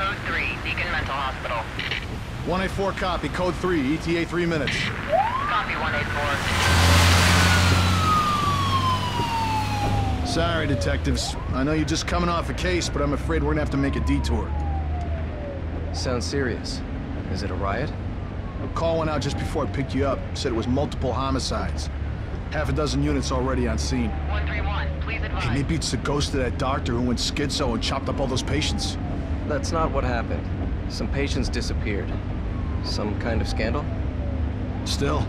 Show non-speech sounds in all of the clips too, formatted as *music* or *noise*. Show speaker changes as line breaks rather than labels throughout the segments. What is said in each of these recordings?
9, code 3, Beacon Mental Hospital.
184 copy, code 3, ETA 3 minutes.
Copy 184.
Sorry, detectives. I know you're just coming off a case, but I'm afraid we're gonna have to make a detour.
Sounds serious. Is it a riot?
A call went out just before I picked you up. Said it was multiple homicides. Half a dozen units already on scene.
131, please advise.
Hey, maybe it's the ghost of that doctor who went schizo and chopped up all those patients.
That's not what happened. Some patients disappeared. Some kind of scandal?
Still,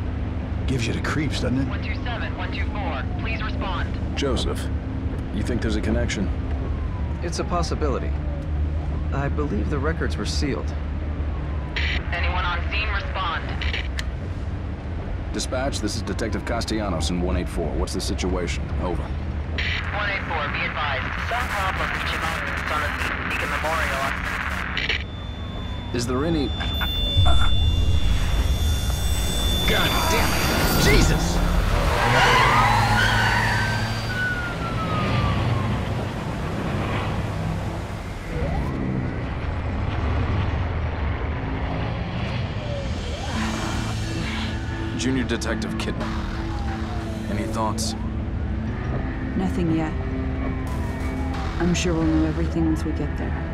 gives you the creeps, doesn't it?
127, 124, please respond.
Joseph, you think there's a connection?
It's a possibility. I believe the records were sealed.
Anyone on scene, respond.
Dispatch, this is Detective Castellanos in 184. What's the situation? Over.
184, be advised. Some problem reaching owners on the Beacon Memorial.
Is there any...
God damn it! Jesus!
Junior Detective Kidman. Any thoughts?
Nothing yet. I'm sure we'll know everything once we get there.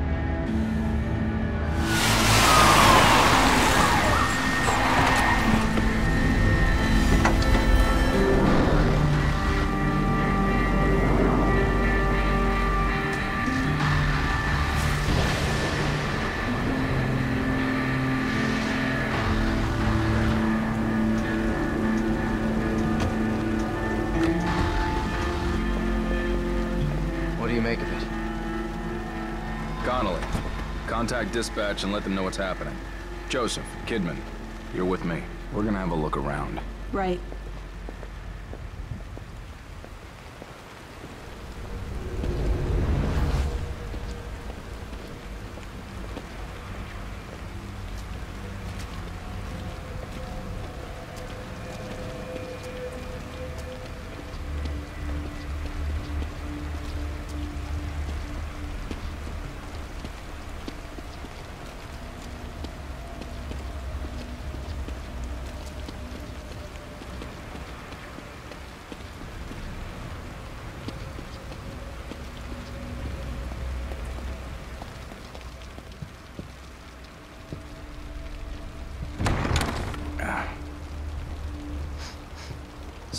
Dispatch and let them know what's happening. Joseph, Kidman, you're with me. We're gonna have a look around.
Right.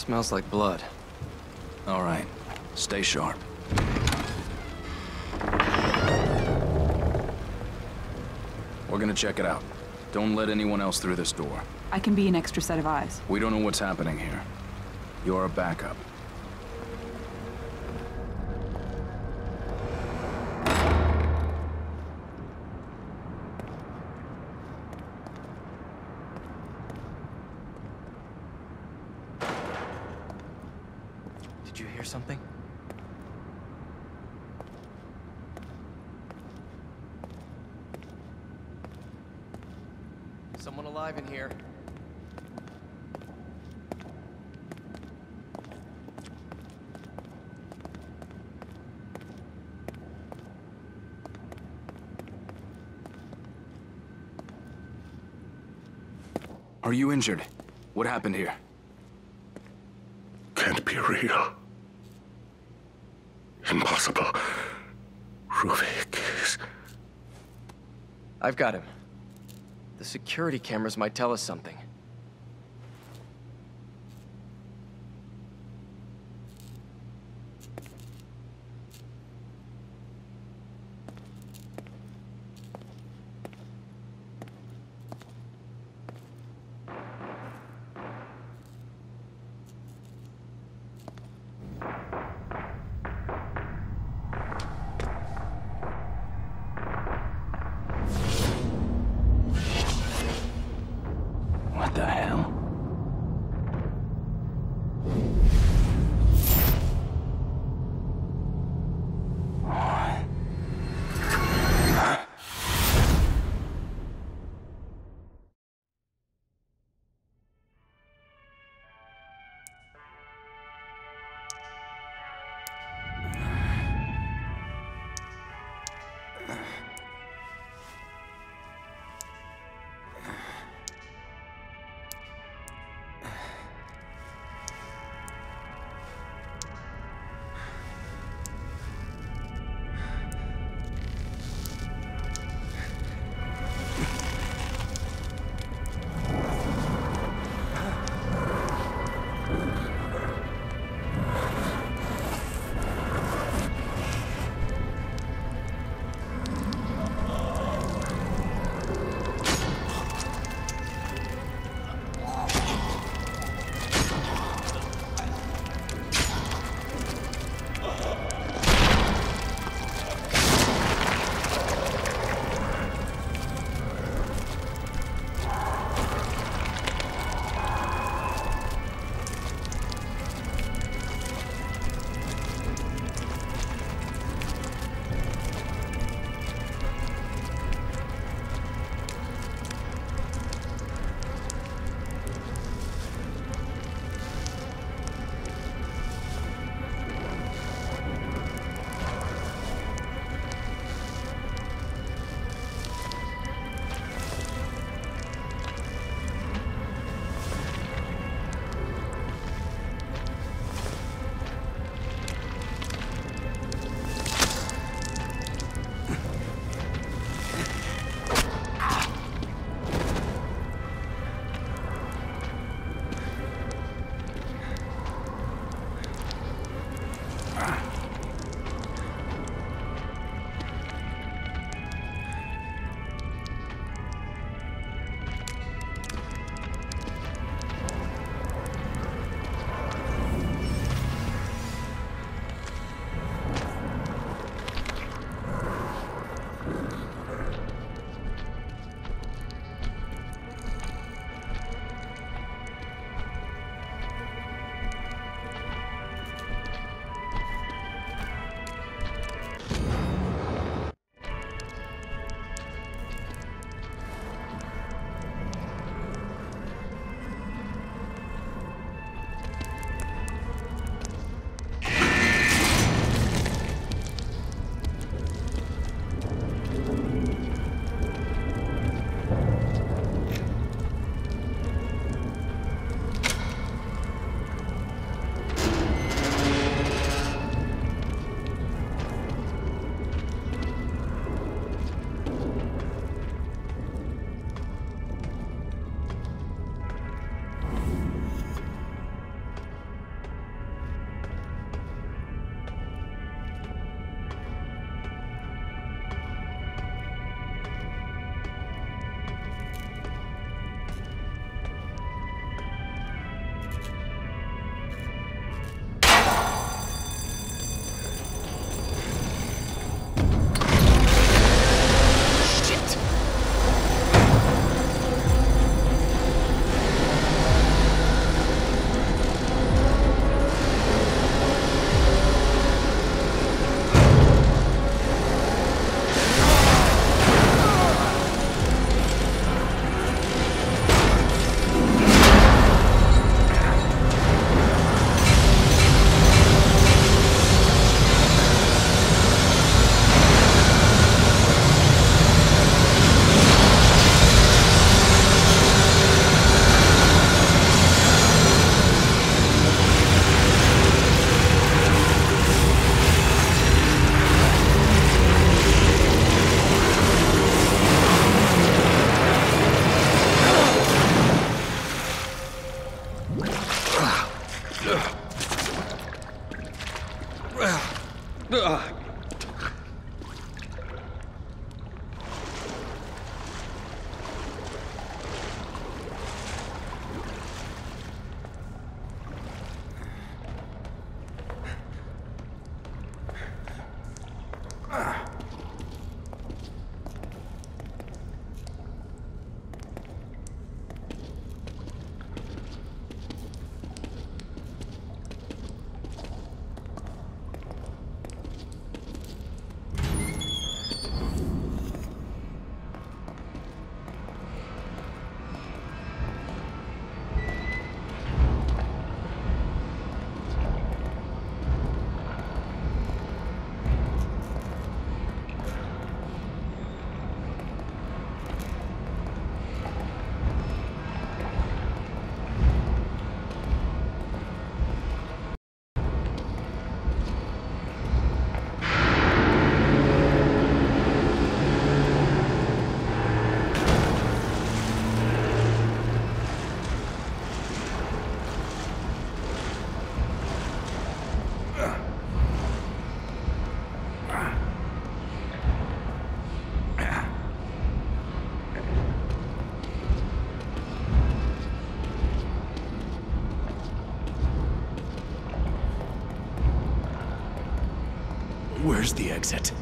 Smells like blood.
All right, stay sharp. We're gonna check it out. Don't let anyone else through this door.
I can be an extra set of eyes.
We don't know what's happening here. You're a backup.
Did you hear something? Someone alive in here.
Are you injured? What happened here?
Can't be real. Impossible. Ruvik is...
I've got him. The security cameras might tell us something.
Where's the exit?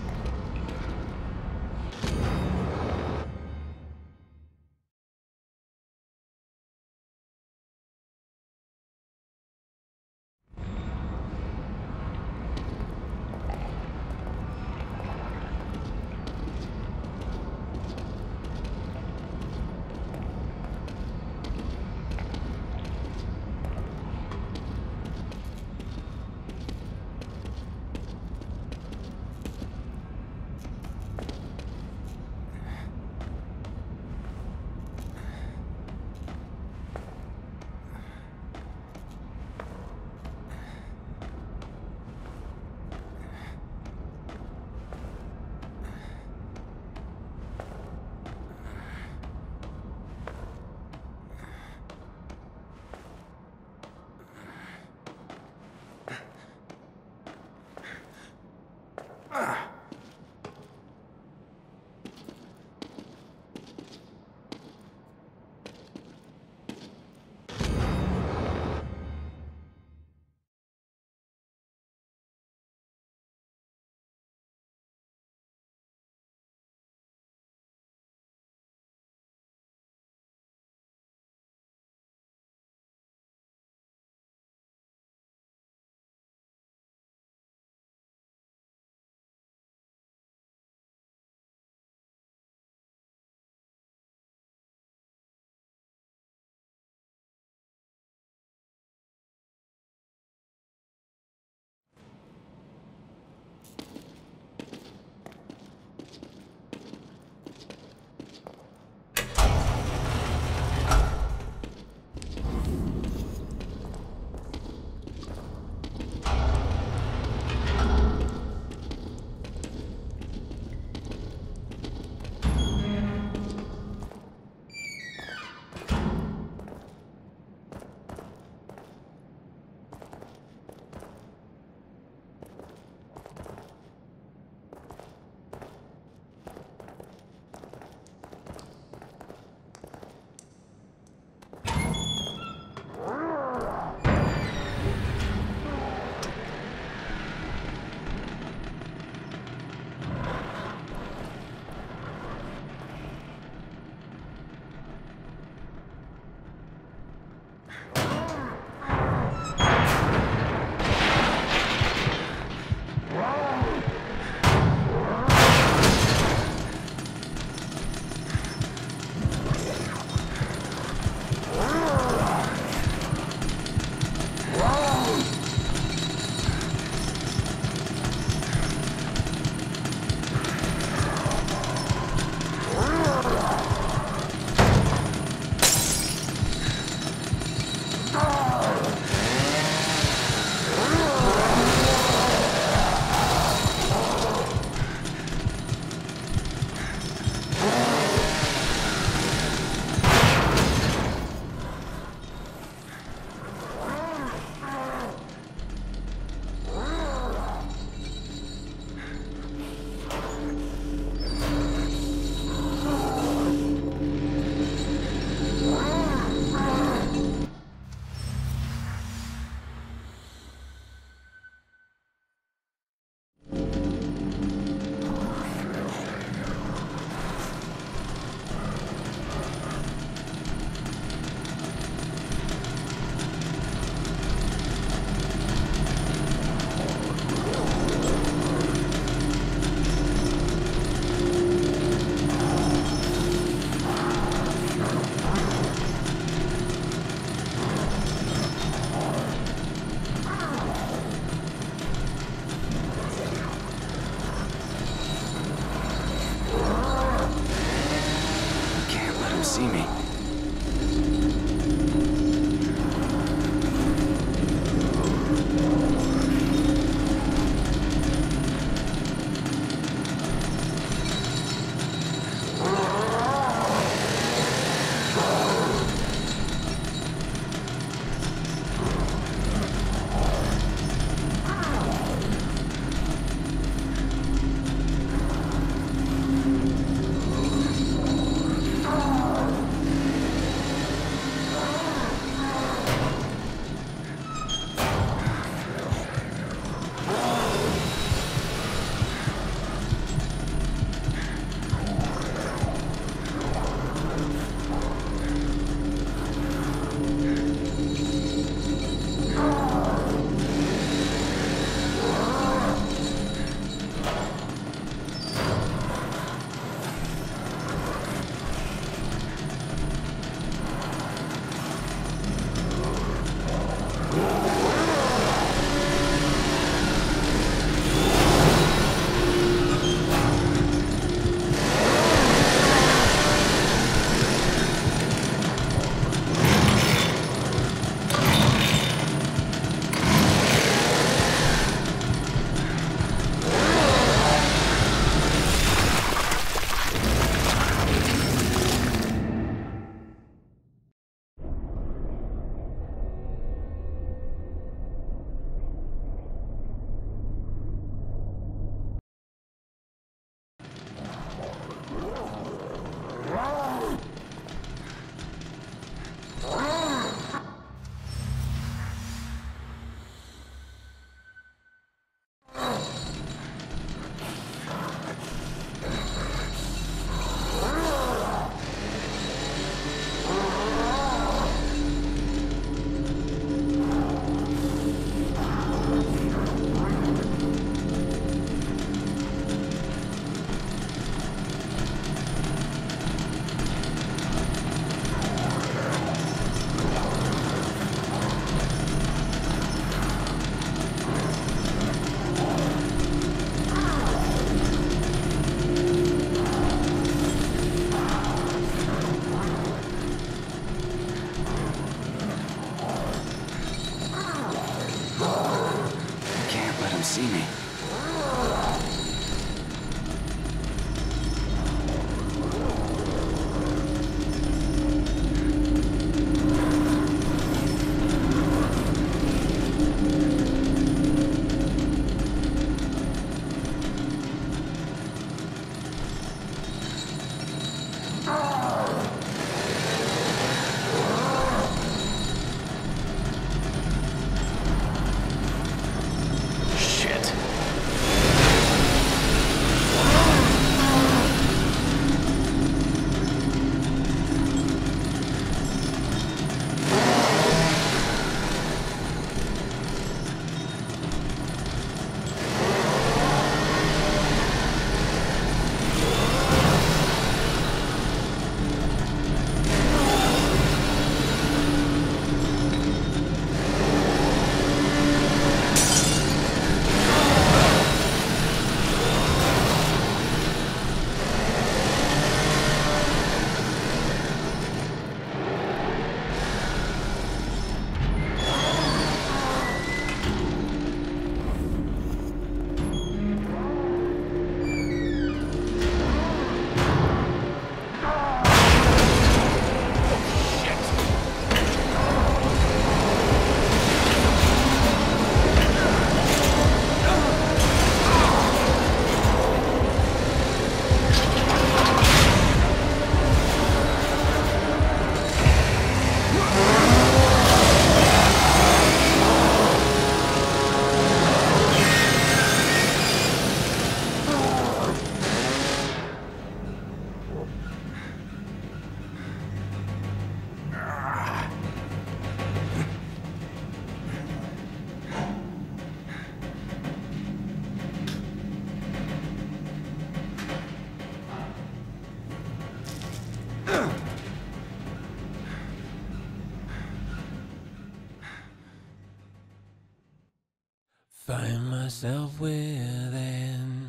Myself within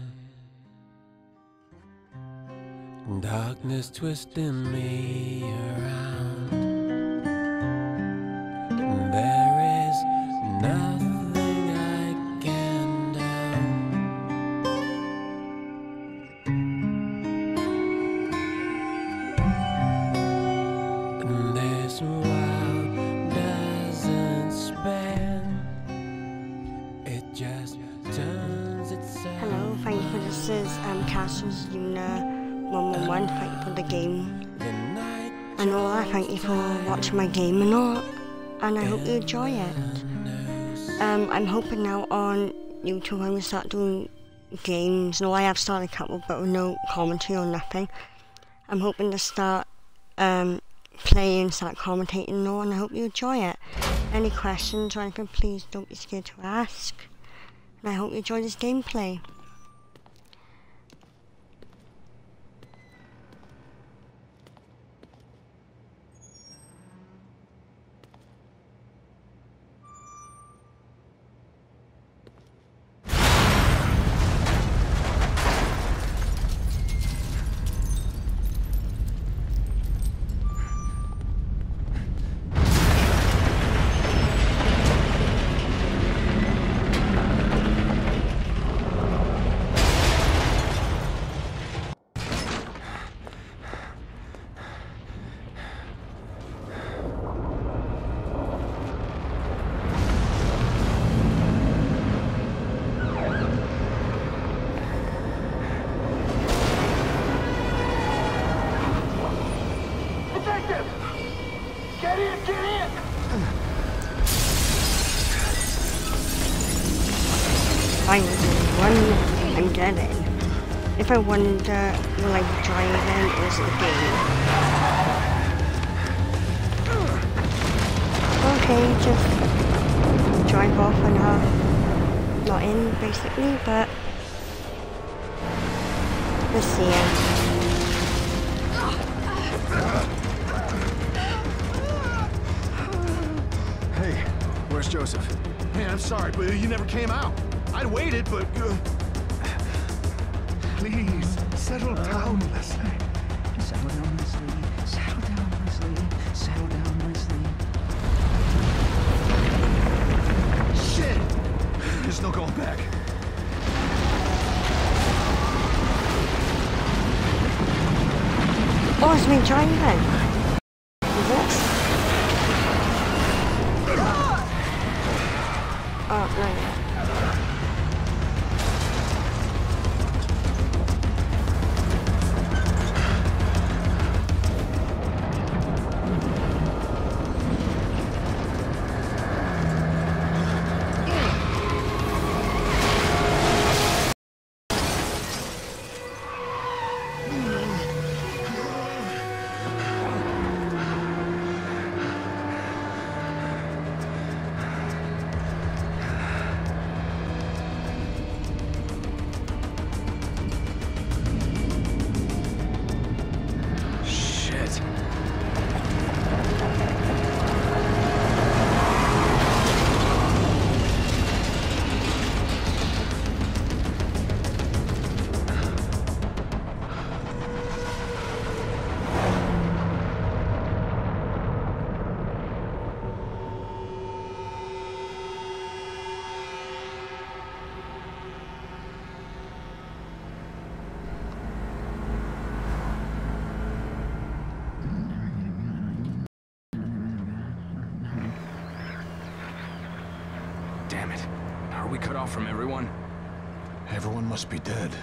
darkness twisting me around.
Enjoy it. Um, I'm hoping now on YouTube I'm gonna start doing games. No, I have started a couple, but with no commentary or nothing. I'm hoping to start um, playing, start commentating all, and I hope you enjoy it. Any questions or anything, please don't be scared to ask. And I hope you enjoy this gameplay. I wonder, will I be driving or is it a game? Okay, just drive off and uh, not in basically, but let's see it.
Hey, where's Joseph? Man, I'm sorry, but you never came out. I'd waited, but... Uh...
Please, settle uh, down, Leslie.
Settle down, Leslie. Settle down, Leslie. Settle down, Leslie.
Shit! There's no going back.
Oh,
it's been trying
then. Must be dead.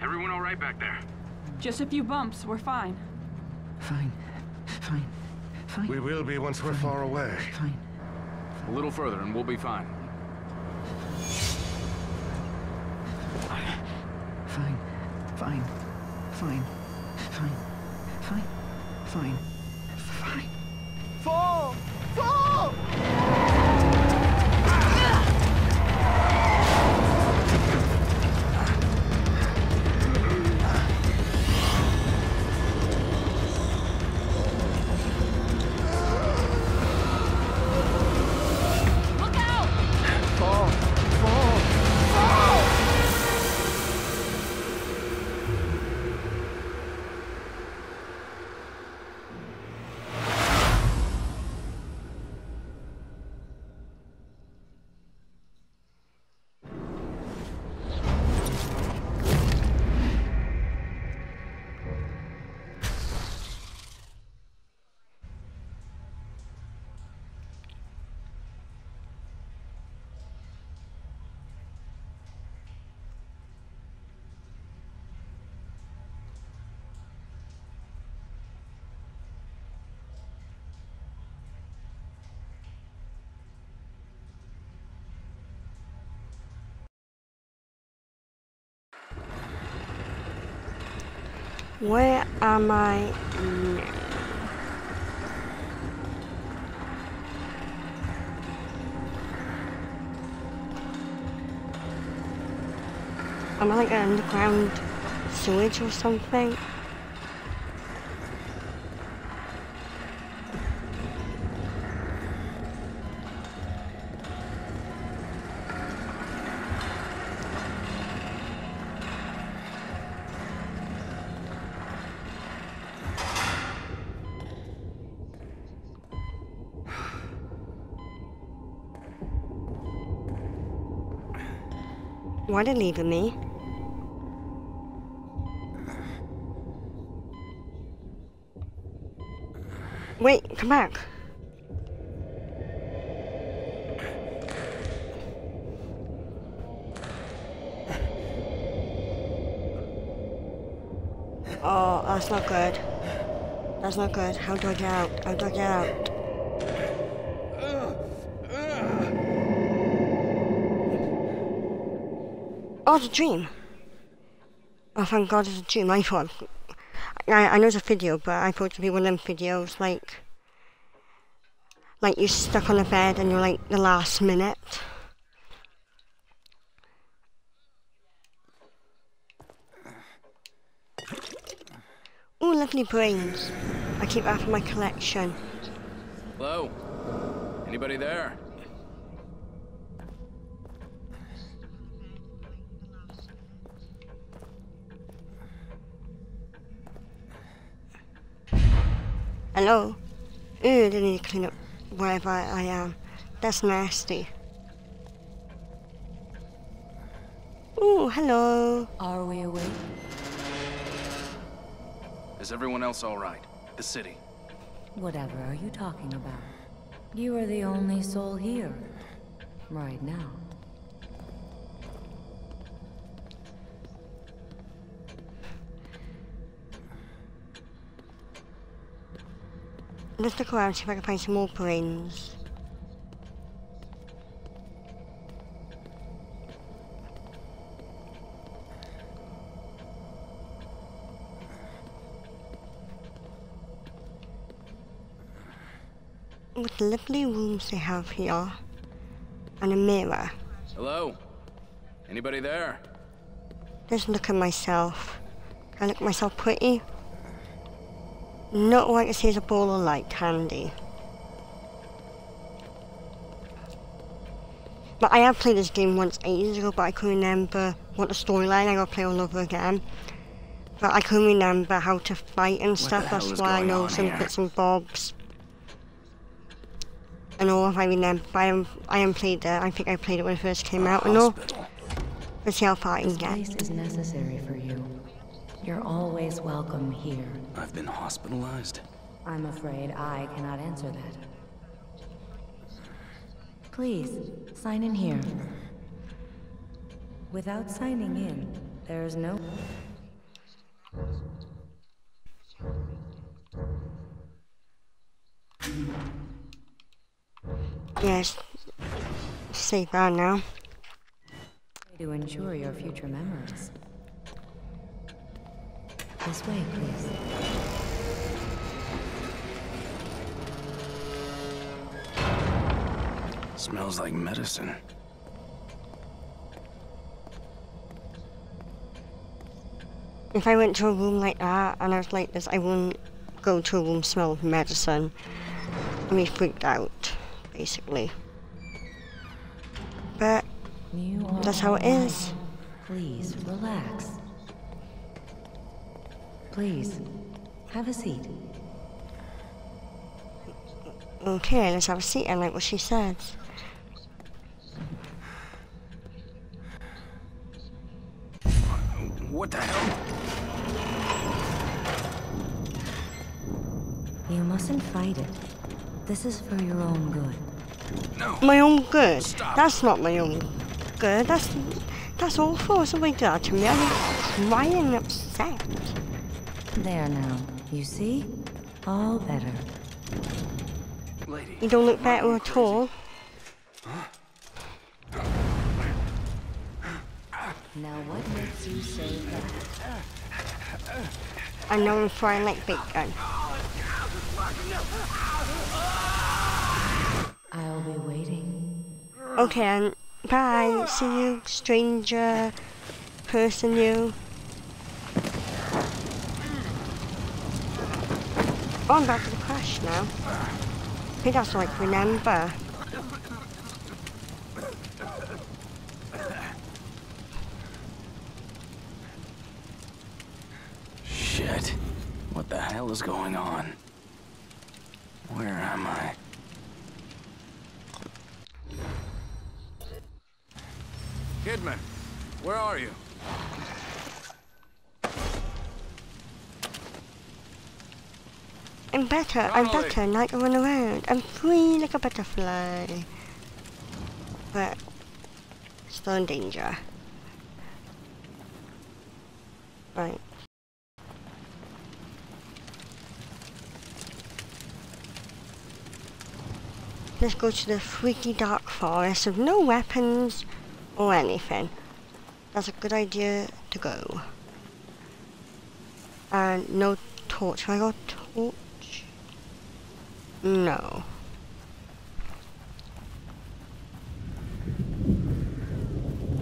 Everyone all right back there?
Just a few bumps. We're fine.
Fine. Fine. Fine.
We will be once we're far away.
Fine.
A little further and we'll be fine.
Fine.
Where am I now? Am I like an underground sewage or something? Why did leave me? Wait, come back. Oh, that's not good. That's not good. How do I get out? How do I get out? Oh, it's a dream. Oh, thank God it's a dream. I thought... I, I know it's a video, but I thought it'd be one of them videos, like... Like you're stuck on a bed and you're like the last minute. Ooh, lovely brains. I keep that for my collection.
Hello? Anybody there?
Hello? Ooh, they need to clean up wherever I am. That's nasty. Ooh, hello.
Are we awake?
Is everyone else all right? The city.
Whatever are you talking about? You are the only soul here. Right now.
Let's look around, see if I can find some more brains. What lovely rooms they have here. And a mirror.
Hello? Anybody there?
Just look at myself. I look myself pretty. Not all I can see is a ball of light handy. But I have played this game once ages ago, but I couldn't remember what the storyline. I gotta play all over again. But I couldn't remember how to fight and stuff. That's why I know some
here?
bits and bobs. And all if I remember, I am I am played it. I think I played it when it first came out and all.
Hospital.
Let's see how far I can
This place is necessary for you. You're always welcome here.
I've been hospitalized.
I'm afraid I cannot answer that. Please, sign in here. Without signing in, there is no...
Yes. Save that now.
to ensure your future memories. This way, please.
Smells like medicine.
If I went to a room like that and I was like this, I wouldn't go to a room smell of medicine. I'd be freaked out, basically. But that's how it
all
is.
right. Please, relax. Please, have a seat.
Okay, let's have a seat and like what she said.
What the hell?
You mustn't fight it. This is for your own good.
No.
My own good.
Stop.
That's not my own good. That's that's awful. Somebody did that to me. I'm crying and upset.
There now. You see? All better.
Lady.
You don't look better at all.
Now what makes you say that?
I know I'm frying like bacon.
I'll be waiting.
Okay, and bye. See you, stranger person. You. Oh, I'm back to the crash now. I think that's like remember.
Shit. What the hell is going on? Where am I?
Kidman, where are you?
I'm better. I'm better. can run around. I'm free like a butterfly. But still in danger. Right. Let's go to the freaky dark forest with no weapons or anything. That's a good idea to go. And no torch. Have I got torch? No.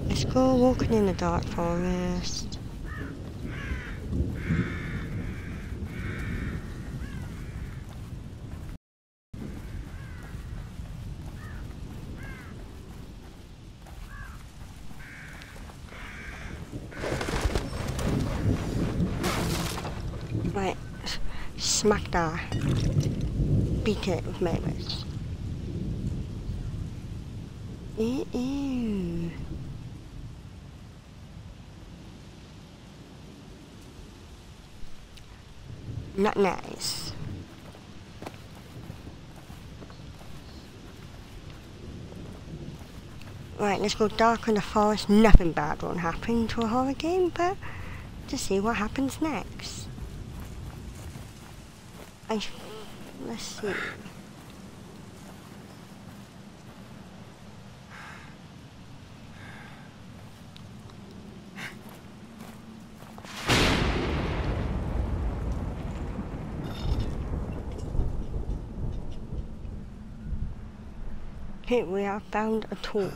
Let's go walking in the dark forest. Right, smack that. Beat it with mirrors. Ew. Ew. Not nice. Right, let's go dark in the forest. Nothing bad won't happen to a horror game, but to see what happens next. I, let's see. Here we have found a torch.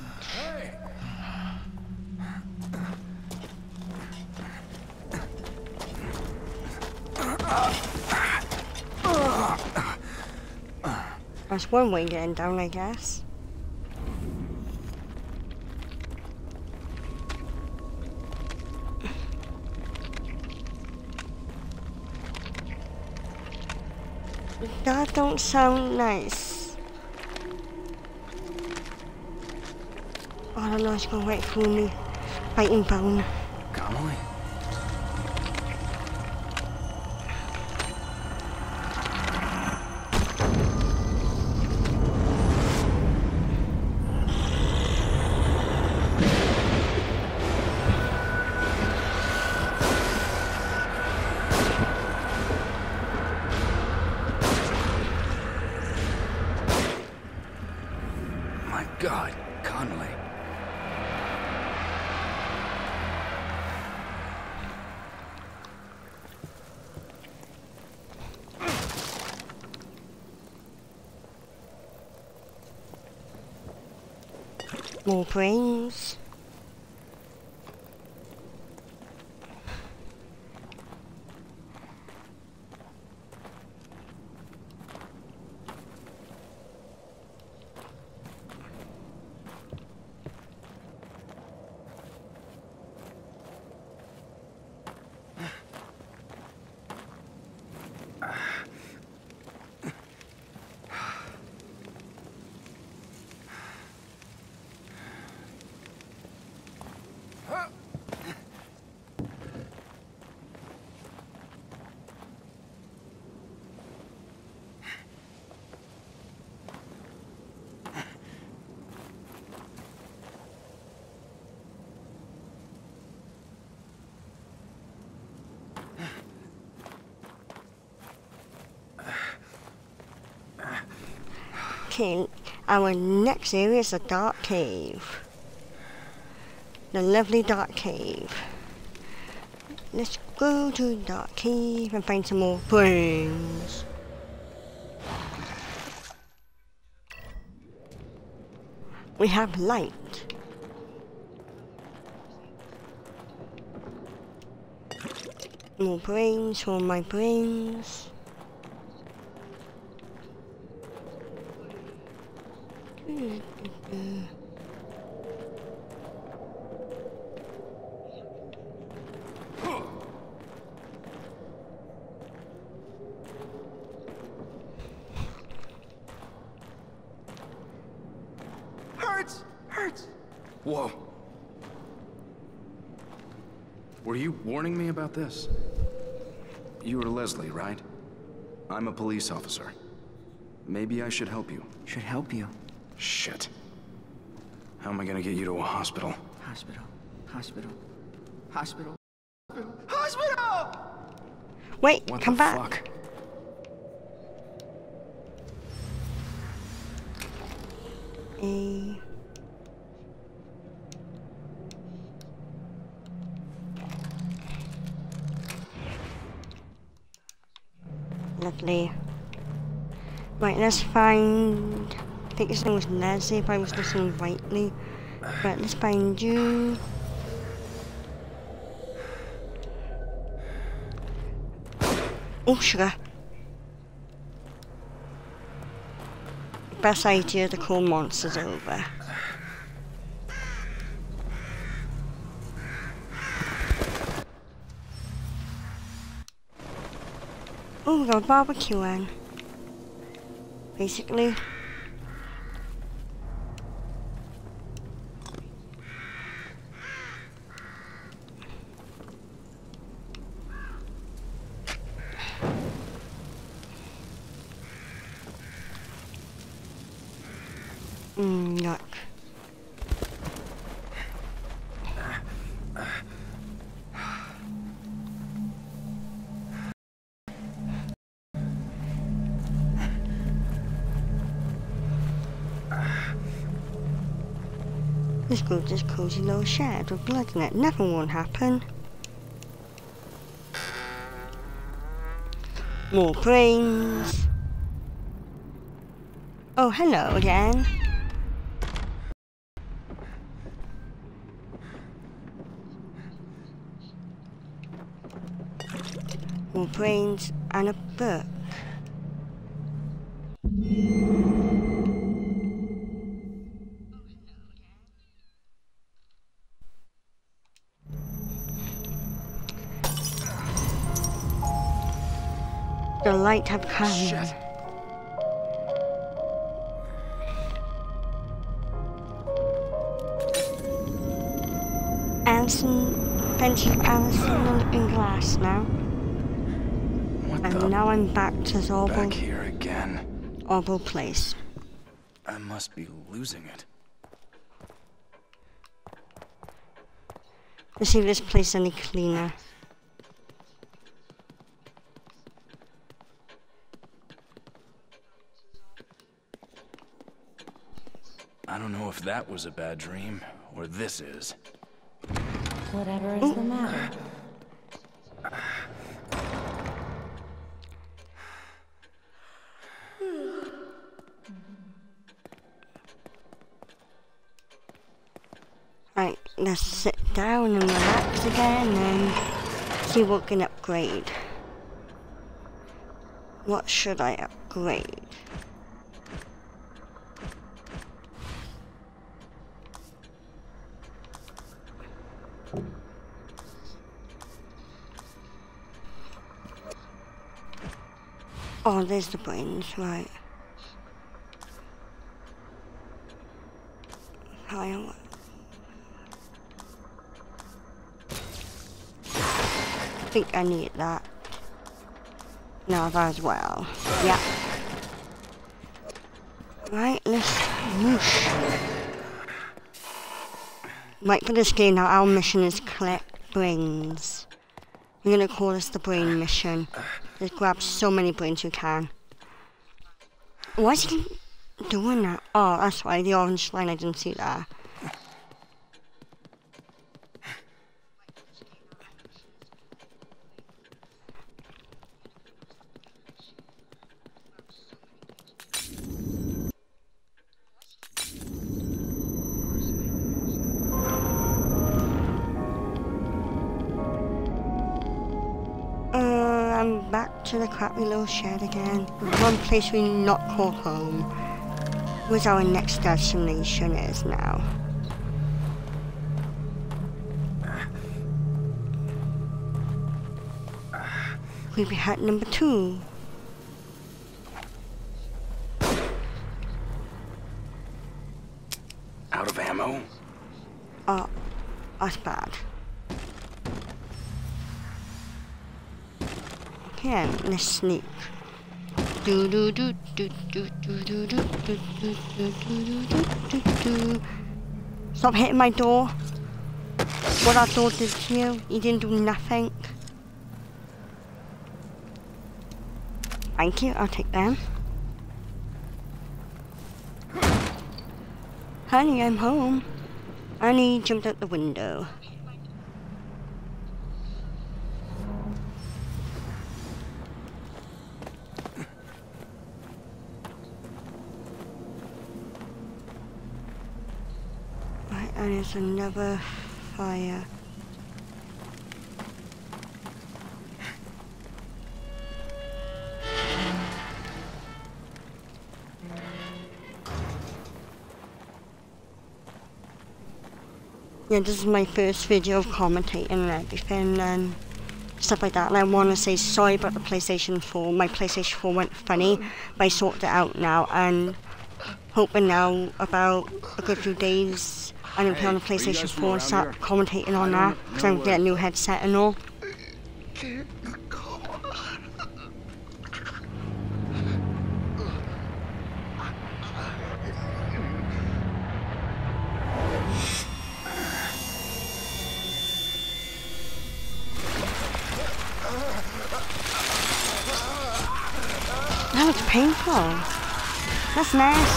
That's one way getting down, I guess. That don't sound nice. Oh, know, it's going right through me. Biting bone.
Come My
brains. Our next area is the Dark Cave. The lovely Dark Cave. Let's go to the Dark Cave and find some more brains. We have light. More brains for my brains.
Hurts! Hurts! Whoa. Were you warning me about this? You are Leslie, right? I'm a police officer. Maybe I should help you.
Should help you.
Shit. How am I gonna get you to a hospital?
Hospital. Hospital. Hospital. Hospital!
Wait,
What
come
the
back.
fuck?
A. Lovely. Right, let's find. I think his name was Leslie if I was listening rightly. Right, let's find you. Oh, sugar. Best idea to call monsters over. Oh, a barbecue on. Basically. To this cozy little shed with blood in it. Never won't happen. More brains. Oh, hello again. More brains and a book. Light have come.
Shit.
Alison, Benji, Alison in glass now.
What
And
the?
now I'm back to Zorbo,
Back here again.
Orbo Place.
I must be losing it.
Let's see if this place any cleaner.
If that was a bad dream, or this is.
Whatever is the matter. *sighs*
Right, let's sit down and relax again and see what can upgrade. What should I upgrade? Oh, there's the brains, right. Hi, I think I need that. No, that as well. Yeah. Right, let's move. Right, for this game now, our mission is collect brains. We're gonna call this the brain mission. Just grab so many brains you can. Why is he doing that? Oh, that's why, the orange line, I didn't see that. To the crappy little shed again. One place we not call home was our next destination is now. Creepy hut number two.
Out of ammo?
Oh, that's bad. Okay, let's sneak. Do do do do do do do do do do do do. Stop hitting my door. What that door did to you? You didn't do nothing. Thank you, I'll take them. Honey, I'm home. Annie jumped out the window. Right, and there's another fire. Yeah, this is my first video of commentating and everything and stuff like that. And I want to say sorry about the PlayStation 4. My PlayStation 4 went funny, but I sorted it out now and hoping now about a good few days I'm gonna hey, play on the PlayStation 4 and start here? commentating on that because I'm gonna get a new headset and all. That's painful. That's nasty.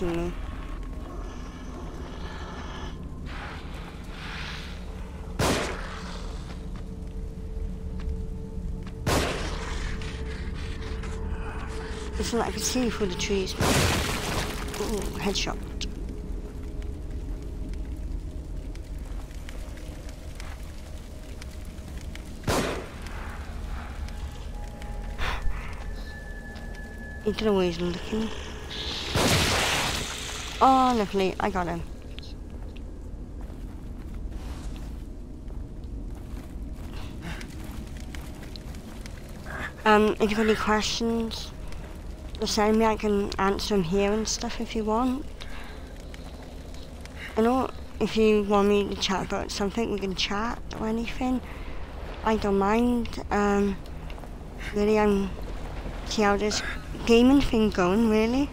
You. It's like I can see through the trees. Ooh, headshot. He could always looking. Oh. I got him. Um, if you've got any questions, just send me. I can answer them here and stuff if you want. I know if you want me to chat about something, we can chat or anything. I don't mind. Um, really, I'm see how this gaming thing going. Really.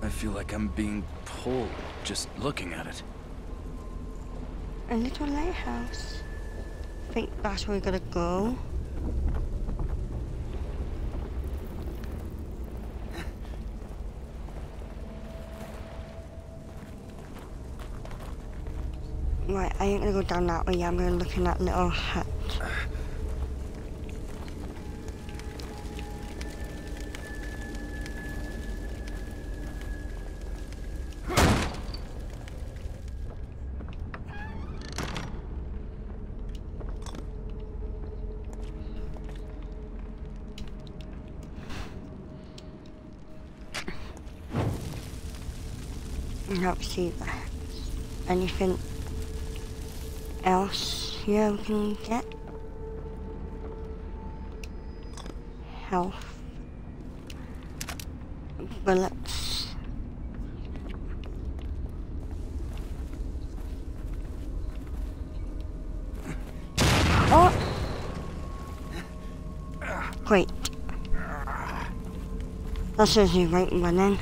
I feel like I'm being pulled just looking at it.
A little lighthouse. I think that's where we gotta go. Right, I ain't gonna go down that way. I'm gonna look in that little hut. See. Anything else here we can get? Health. Bullets. Oh! Great. That says you right then.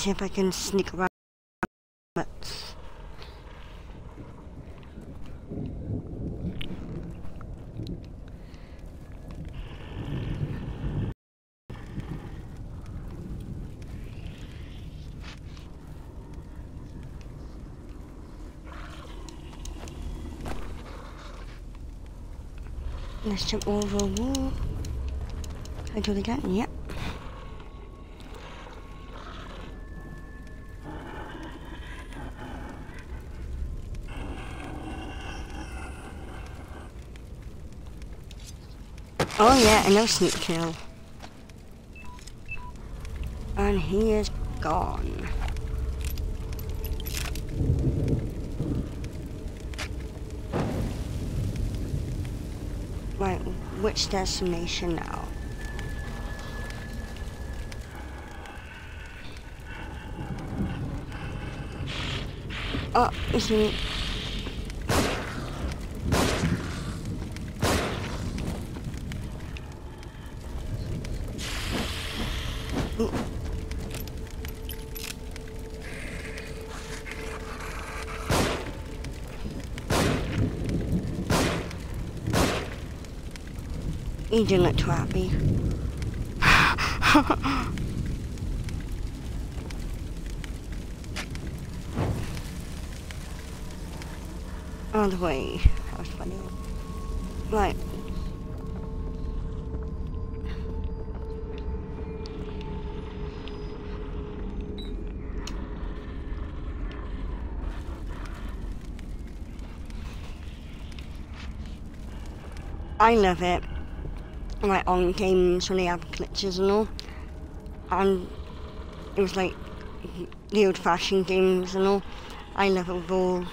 Wait, see if I can sneak around. Let's. Let's jump over a wall. Can I do it again? Yep. I sneak kill. And he is gone. Right, which destination now? Oh, is he? He didn't look too happy. Oh, the way. That was funny. Right. I love it. Like on games when they have glitches and all. And it was like the old fashioned games and all. I love with all.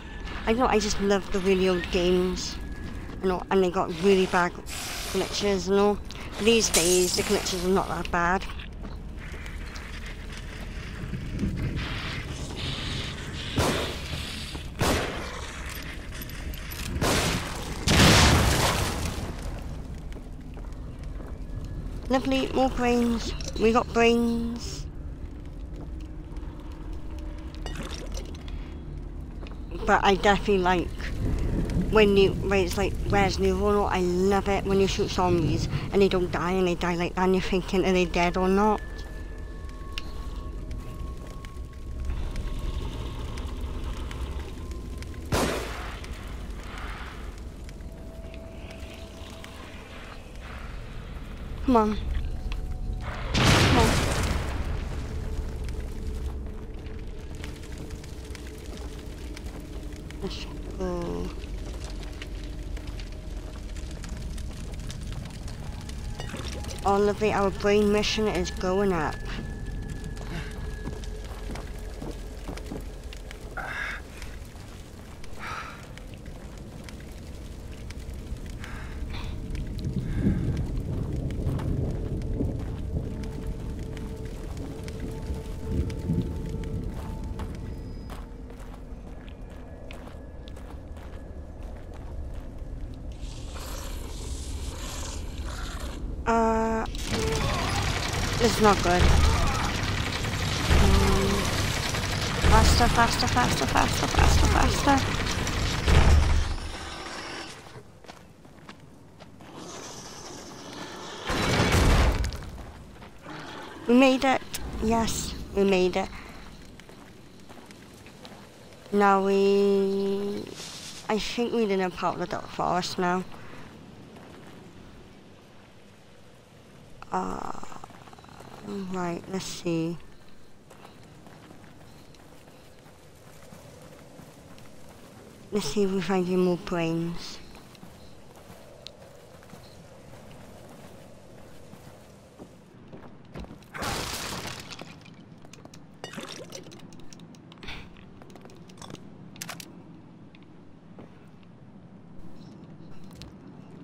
I know, I just love the really old games. You know, and they got really bad glitches and all. These days the glitches are not that bad. Lovely, more brains. We got brains. But I definitely like when you when it's like Resident Evil. I love it when you shoot zombies and they don't die and they die like that and you're thinking are they dead or not. Come on. It, our brain mission is going up. Not good. Um, faster, faster, faster, faster, faster, faster. We made it. Yes, we made it. Now we... I think a part of the dark forest now. Uh, right, let's see. Let's see if we find any more brains.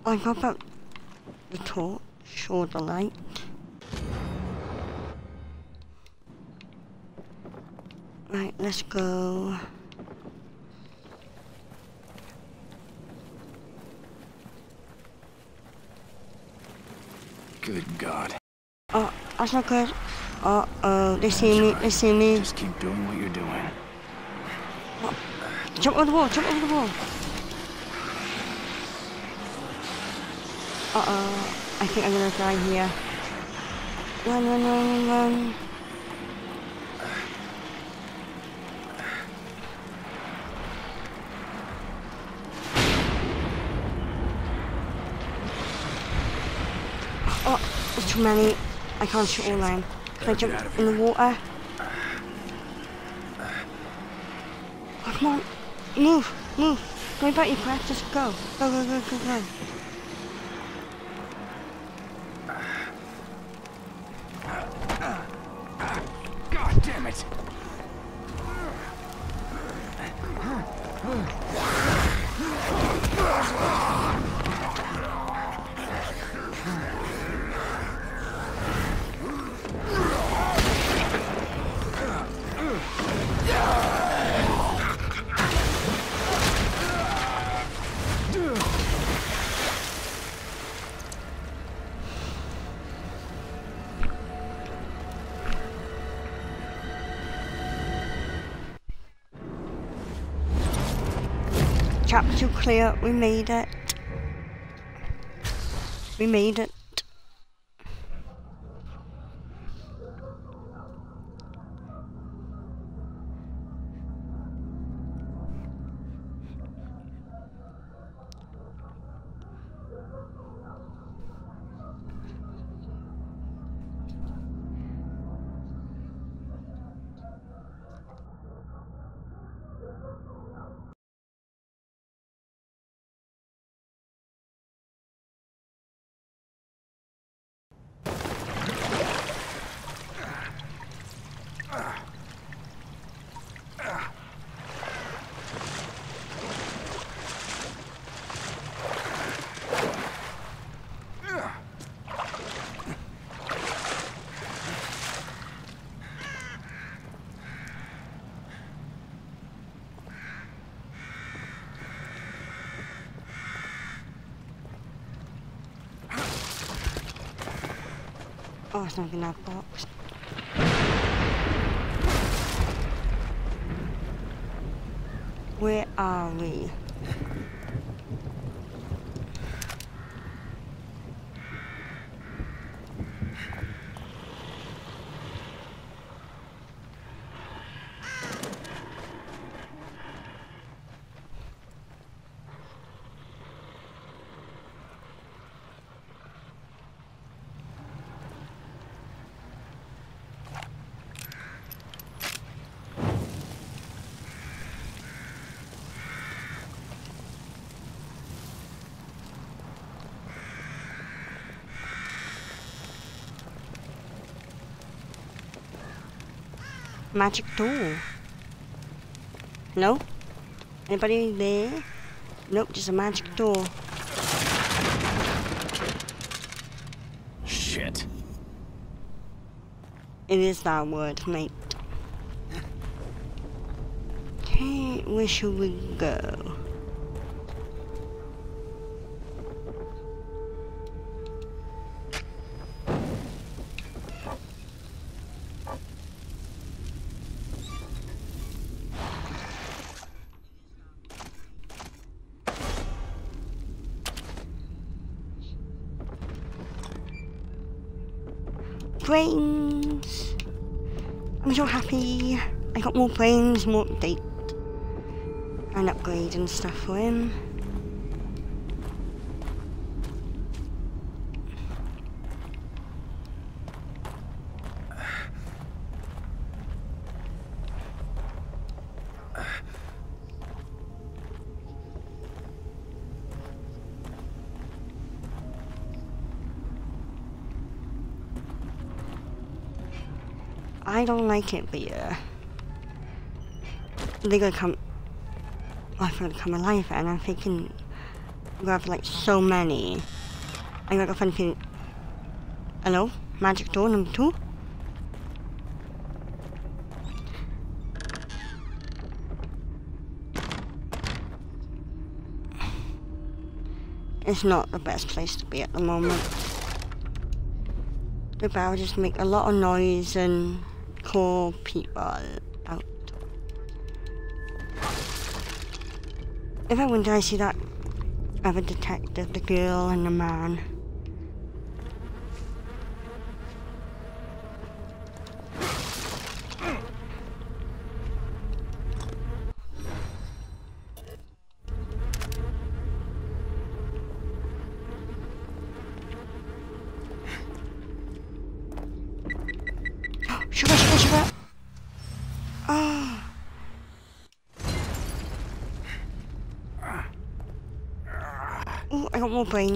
I got the torch or the light. Right, let's go.
Good God.
Oh, that's not good. Uh oh, they see me, they see me.
Just keep doing what you're doing.
Jump over the wall, jump over the wall. Uh oh, I think I'm gonna die here. Run, run, run, run, run. Oh, there's too many. I can't shoot all them. Can I jump in the water? Come on. Move, move. Go about your just go. Go, go, go, go, go. Clear, we made it. We made it. Where are we? Magic door. No? Anybody there? Nope, just a magic door.
Shit.
It is that word, mate. Okay, where should we go? Brains, more update, and upgrade and stuff for him. I don't like it, but yeah. They're gonna come. They're gonna come alive, and I'm thinking. We have like so many. I got a funny feeling. Hello? Magic door number two? It's not the best place to be at the moment. The barrel just make a lot of noise and call people If I went I see that other detective, the girl and the man. Sugar, sugar, sugar. Oh. Where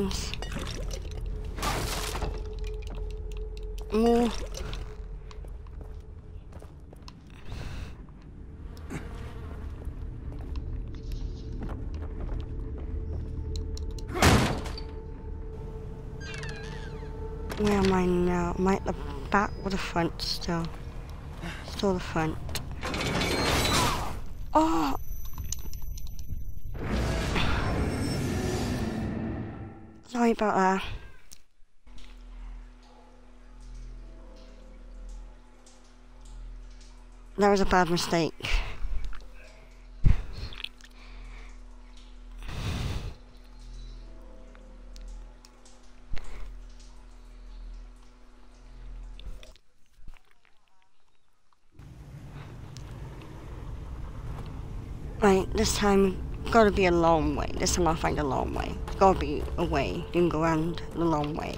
am I now? Am I at the back or the front still? Still the front. About that. That was a bad mistake. Right, this time gotta be a long way. This time I'll find a long way. Gotta be a way. You can go around the long way.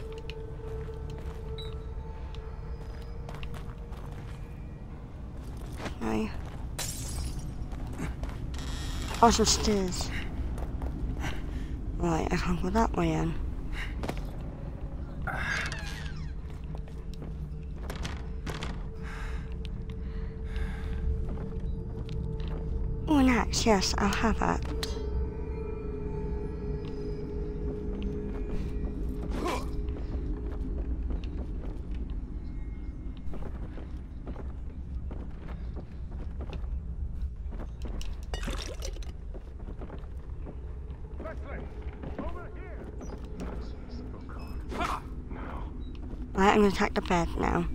Right. Oh, some stairs. Right, I can't go that way in. Oh, an axe, yes, I'll have that. Attack the bed now.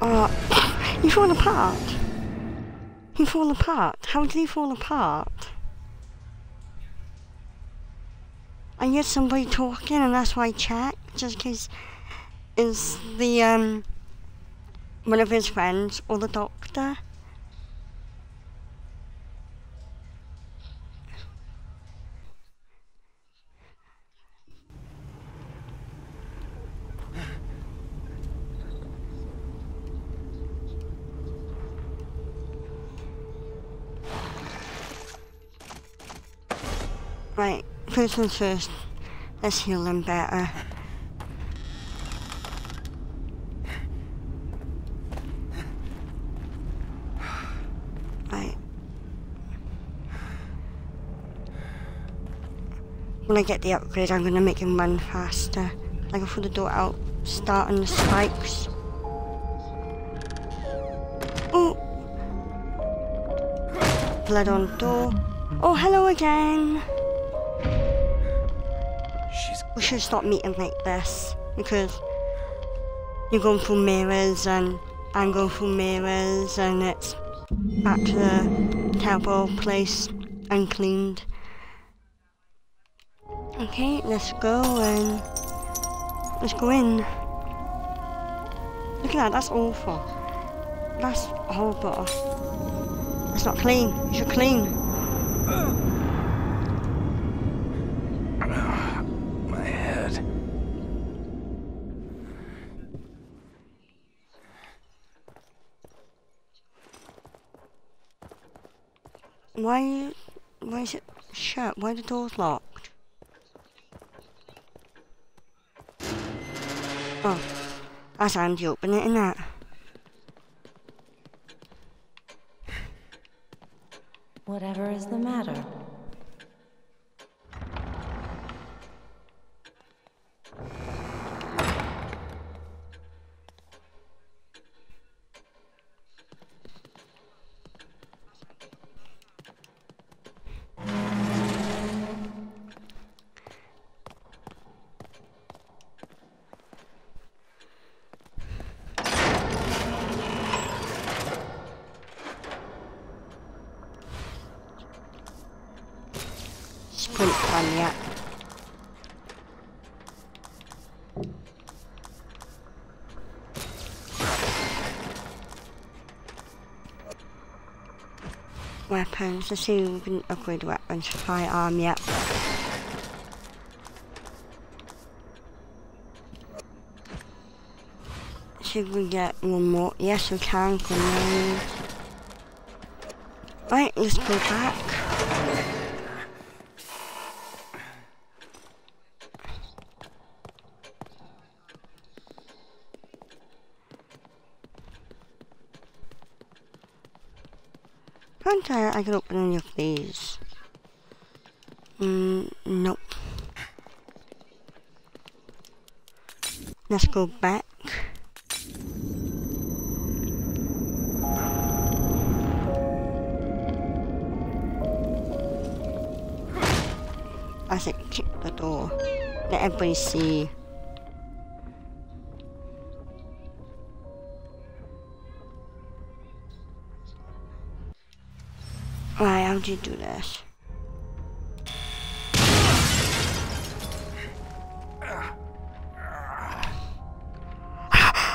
Oh, *coughs* you fall apart. He fall apart. How did he fall apart? I heard somebody talking and that's why I checked, just in case is the um one of his friends or the doctor. Right, first first, let's heal him better. Right. When I get the upgrade, I'm gonna make him run faster. I go through the door out, start on the spikes. Oh! Blood on door. Oh, hello again! Should stop meeting like this because you're going through mirrors and I'm going through mirrors and it's back to the terrible place uncleaned. Okay, let's go and let's go in. Look at that, that's awful. That's horrible. It's not clean. You should clean. Why, why is it shut? Why are the doors locked? Oh, that's Andy opening it, isn't it?
Whatever is the matter?
One yet. Weapons, let's see we can upgrade weapons. Firearm. See if we get one more. Yes, we can. Grenade. Right, let's go back. I can open any of these? Mm, nope. Let's go back. I said kick the door. Let everybody see. You do this?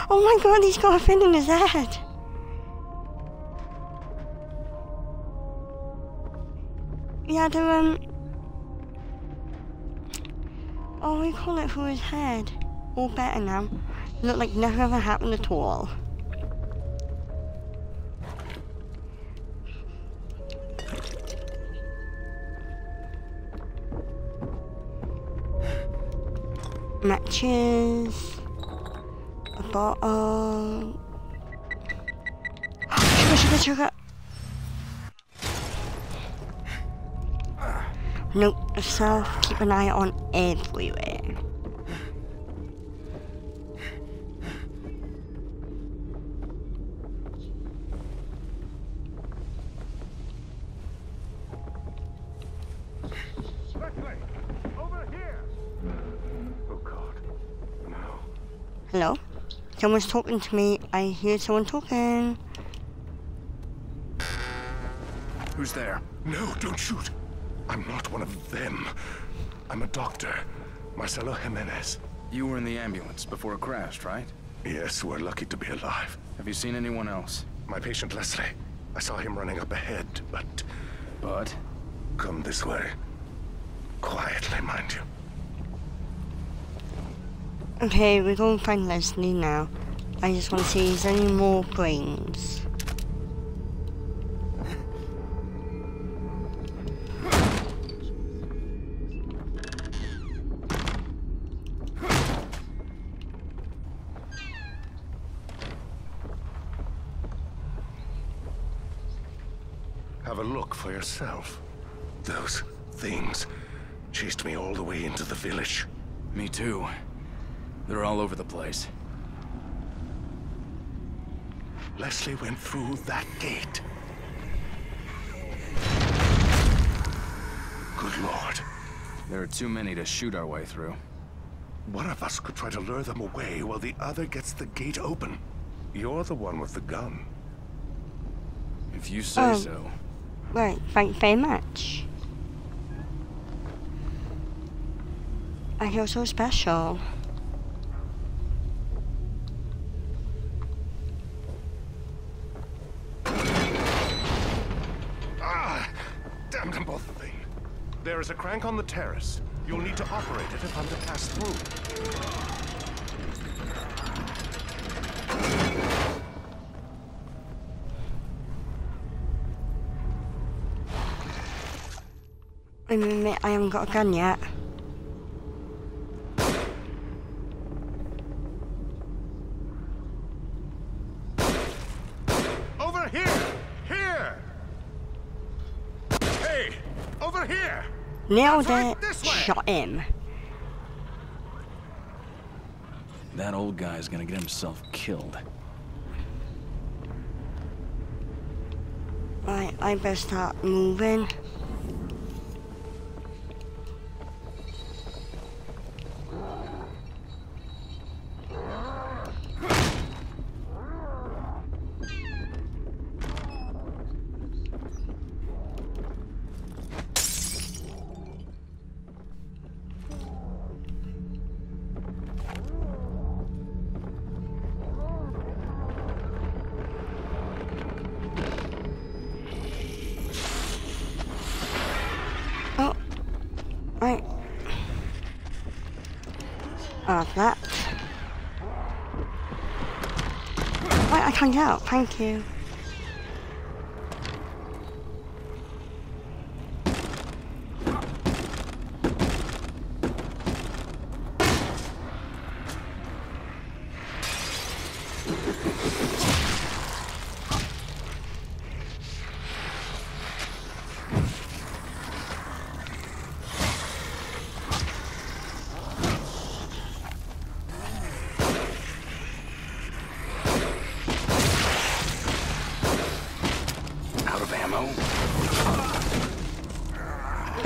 Oh my god, he's got a fin in his head! Yeah, the um... Oh, we call it through his head. All better now. Look like nothing ever happened at all. Matches, a bottle. *gasps* sugar, sugar, sugar. Note to self, keep an eye on everywhere. Someone's talking to me. I hear someone talking.
Who's there?
No, don't shoot. I'm not one of them. I'm a doctor. Marcelo Jimenez.
You were in the ambulance before it crashed, right?
Yes, we're lucky to be alive.
Have you seen anyone else?
My patient Leslie. I saw him running up ahead, but...
But?
Come this way. Quietly, mind you.
Okay, we're going to find Leslie now. I just want to see if there's any more brains.
Have a look for yourself. Those things chased me all the way into the village.
Me too. They're all over the place.
Leslie went through that gate. Good lord.
There are too many to shoot our way through.
One of us could try to lure them away while the other gets the gate open. You're the one with the gun.
If you say
Oh.
so.
Right, thank you very much. I feel so special.
Ah! Damn them both thing. There is a crank on the terrace. You'll need to operate it if I'm to pass through.
I haven't got a gun yet.
Over here! Here! Hey! Over here!
Nailed
Right
it.
this.
Shot him.
That old guy's gonna get himself killed.
Right, I better start moving. Thank you.
Out of ammo?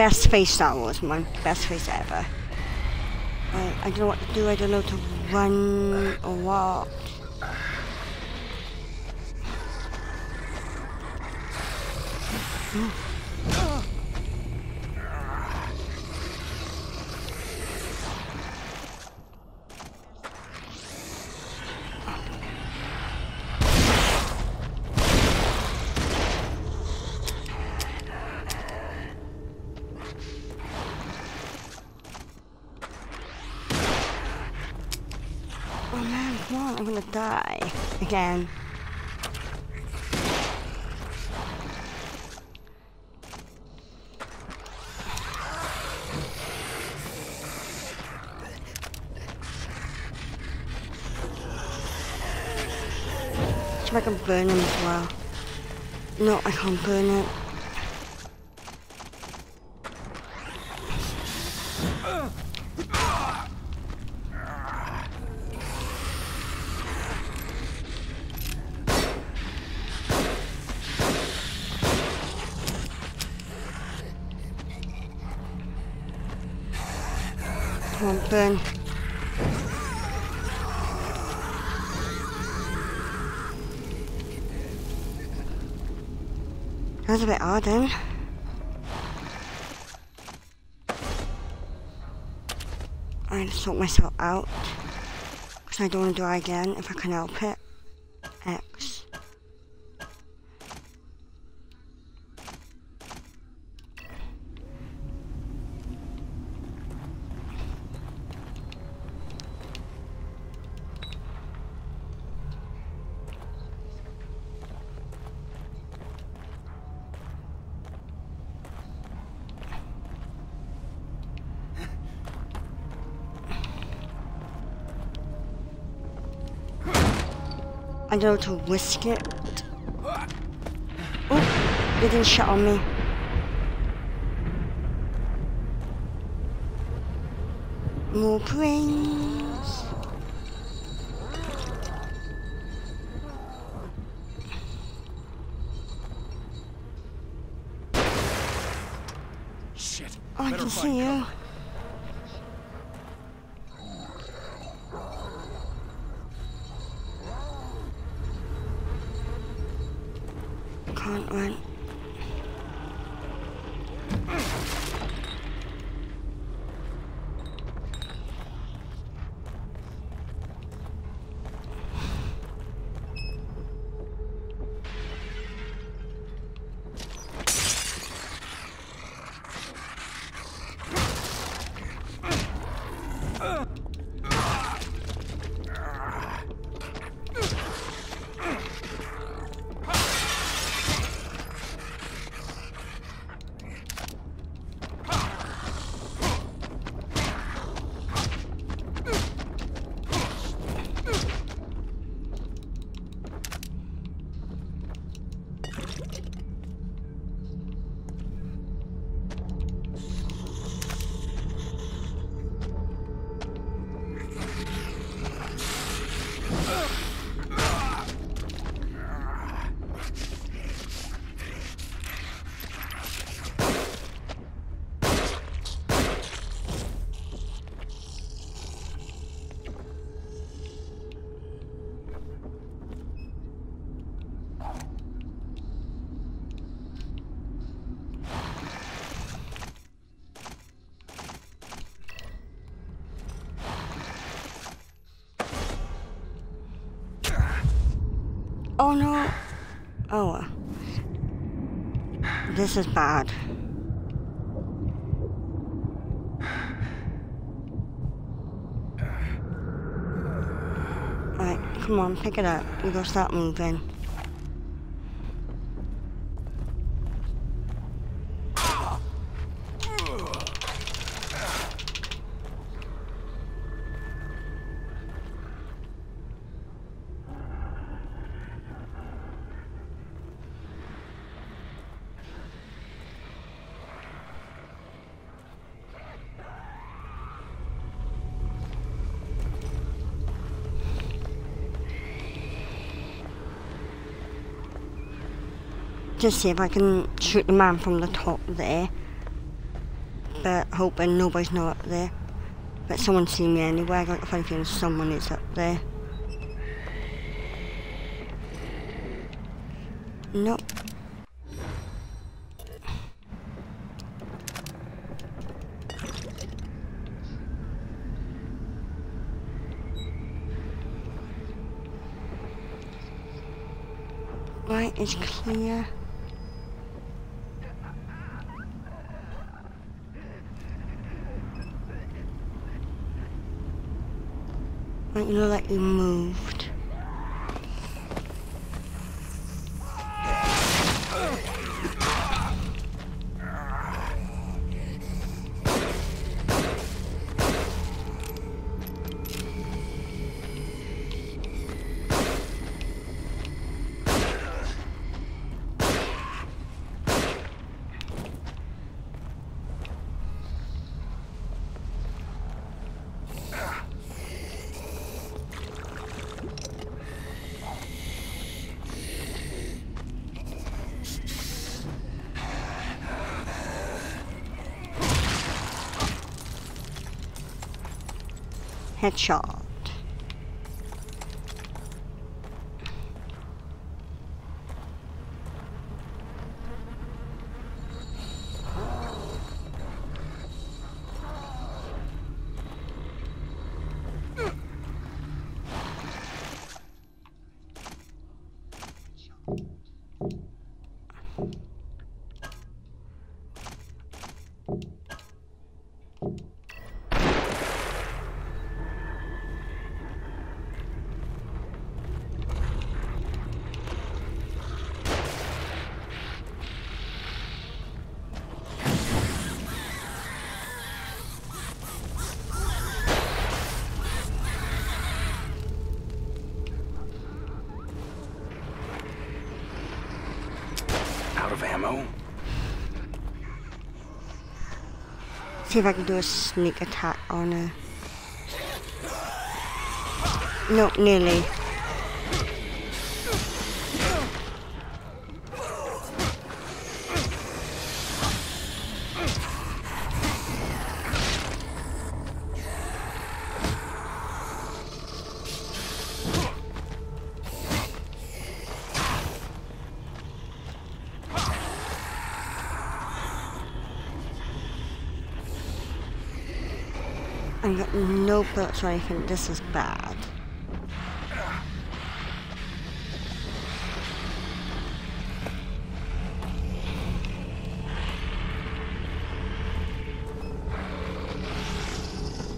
Best face Star Wars, my Best face ever. Right, I don't know what to do. I don't know to run or what. Oh man, come on, I'm gonna die. Again. See if I can burn him as well. No, I can't burn it. Hard. I just sort myself out. Because I don't want to die again if I can help it. I go to whisk it. Oh, they didn't shut on me. More brains.
Shit.
Oh, I can see you. Can't Oh no. Oh. This is bad. Alright, come on, pick it up. We gotta start moving. Just see if I can shoot the man from the top there. But hoping nobody's not up there. But someone see me anyway. I got a funny feeling someone is up there. Nope. Right, it's clear. You look like you moved. Headshot. See if I can do a sneak attack on her. Nope, nearly. Got no bullets or anything. This is bad.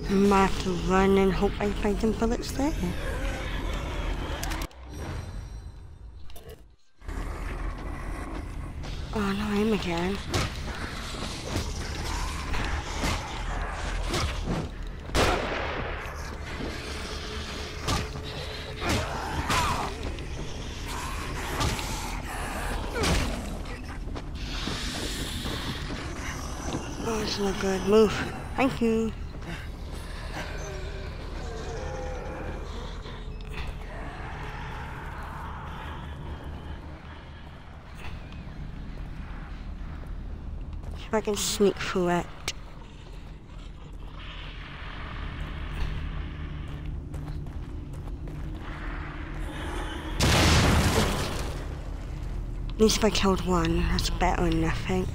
I might have to run and hope I find some bullets there. Oh no, him again. Good. Move. Thank you. If I can sneak through it. At least if I killed one, that's better than nothing.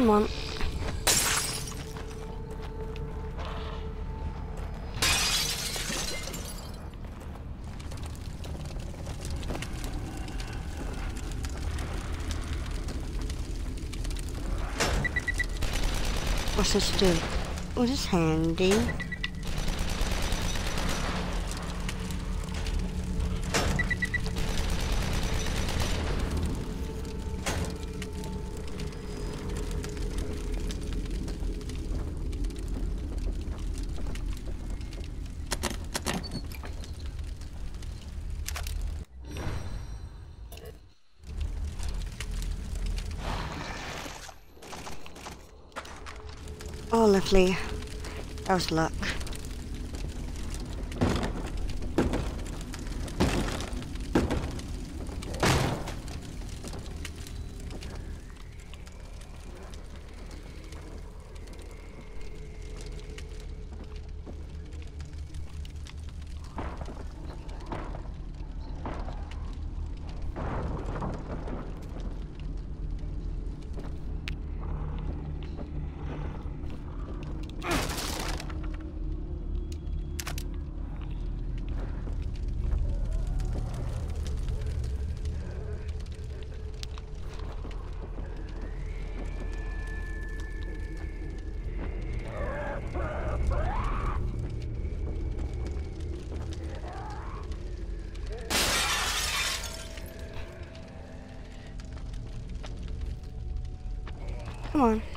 Come on. Do? Oh, this is handy. That was luck. Come on.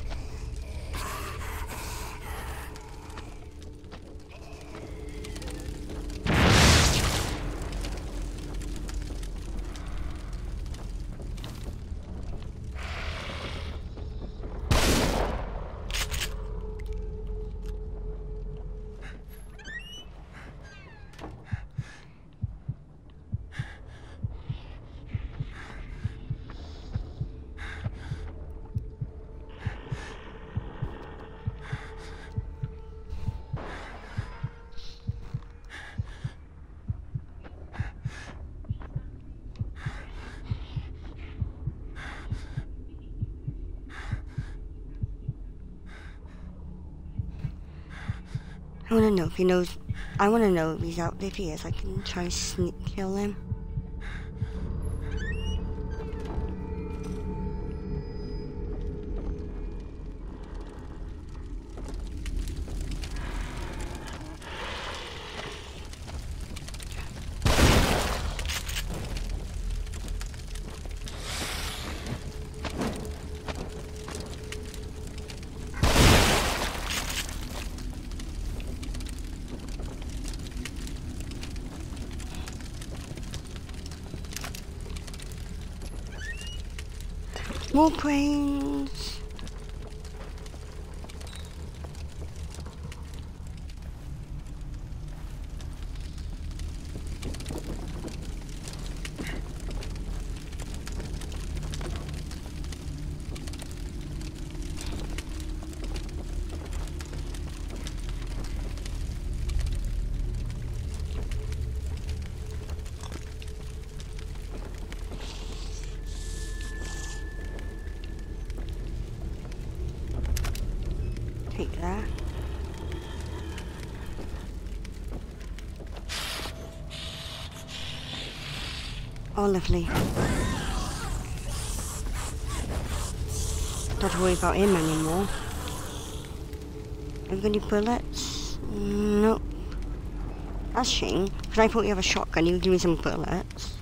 I wanna know if he knows. I wanna know if he's out there. If he is, I can try to sneak kill him. More Oh, lovely. Don't worry about him anymore. Have any bullets? Nope. That's shame, because I thought you have a shotgun, you give me some bullets.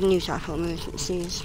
Can use that for emergencies.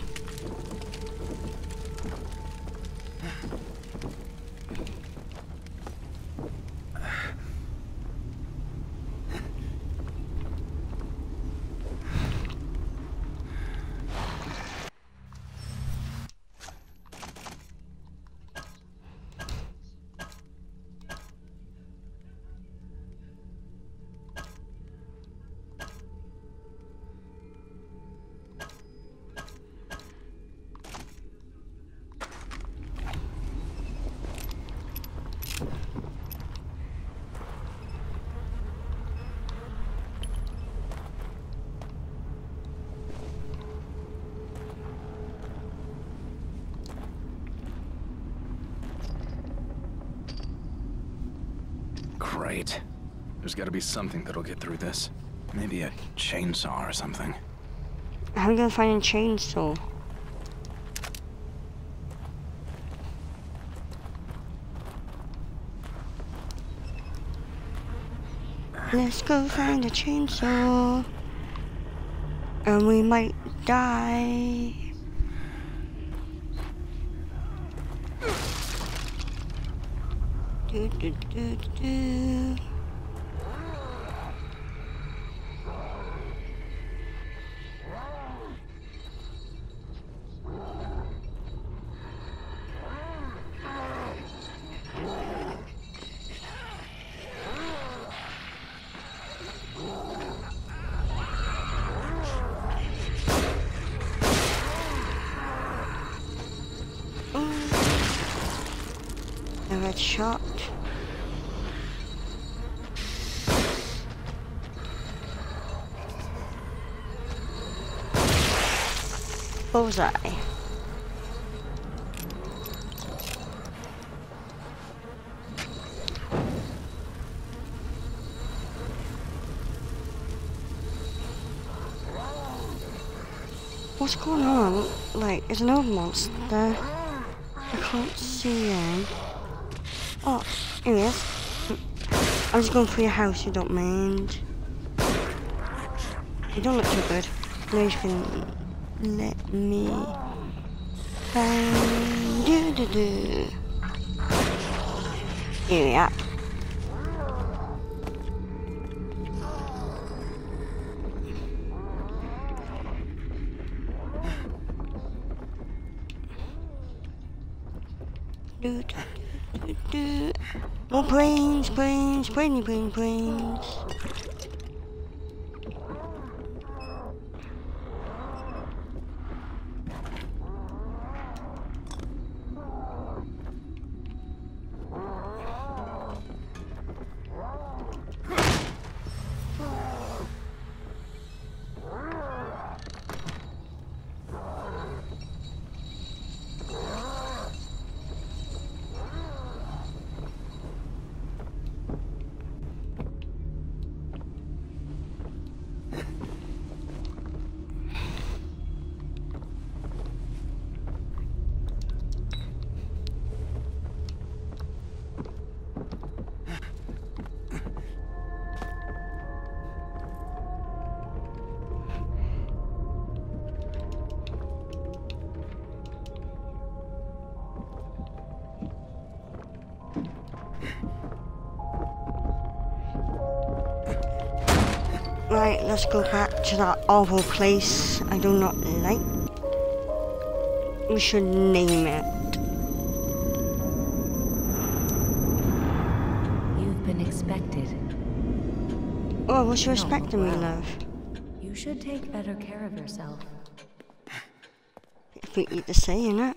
Be something that'll get through this. Maybe a chainsaw or something.
How are we gonna find a chainsaw? Let's go find a chainsaw. And we might die. Do, do, do, do, Bullseye. What's going on? Like, is an old monster? I can't see him. Oh, here he is. I'm just going through your house, you don't mind. You don't look too good. Now you can let me find you. Do, do. Here we are. Let's go back to that awful place I do not like. We should name it.
You've been expected.
Oh, what's you expecting me, love?
You should take better care of yourself.
We eat the say, innit?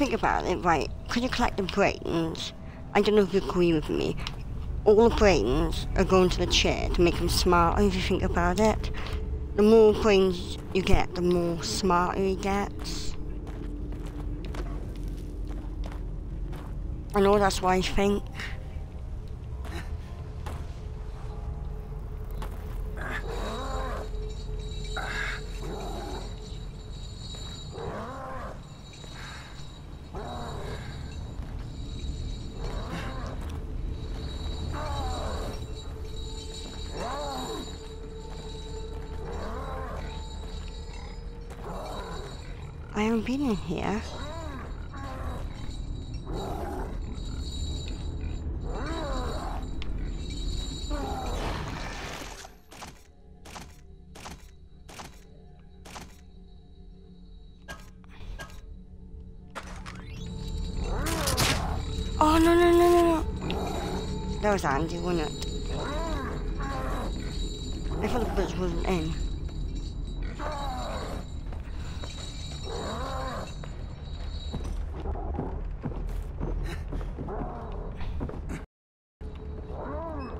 Think about it, right, could you collect the brains? I don't know if you agree with me. All the brains are going to the chair to make him smarter, if you think about it. The more brains you get, the more smarter he gets. I know that's what I think. I in here. Oh no no no no no! That was Andy, wasn't it? I thought the bridge wasn't in.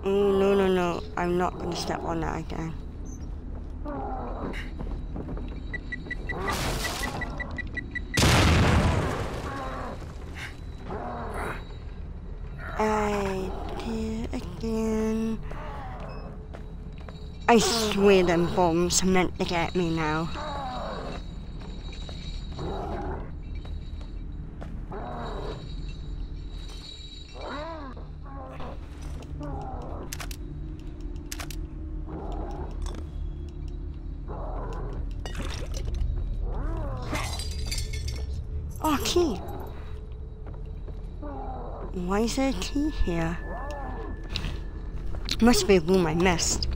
Oh, no, no, no. To step on that again. I did again. I swear them bombs are meant to get me now. Oh, key. Why is there a key here? Must be a room I missed.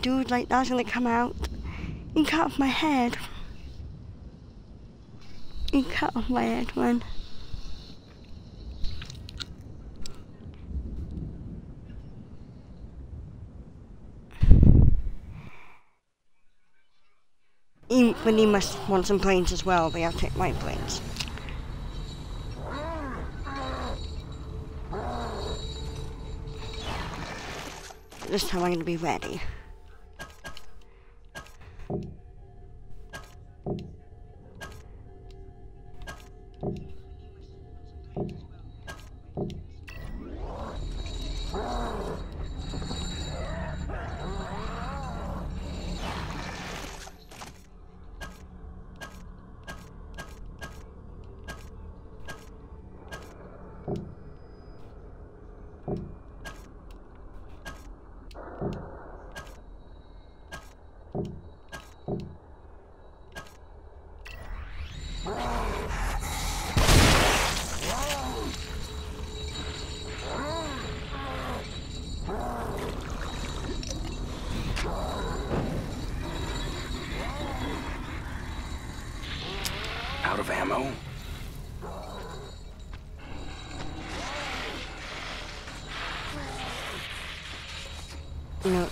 Dude like that's gonna come out and cut off my head. He cut off my head, man. He, but he must want some brains as well, but I'll take my brains. This time I'm gonna be ready.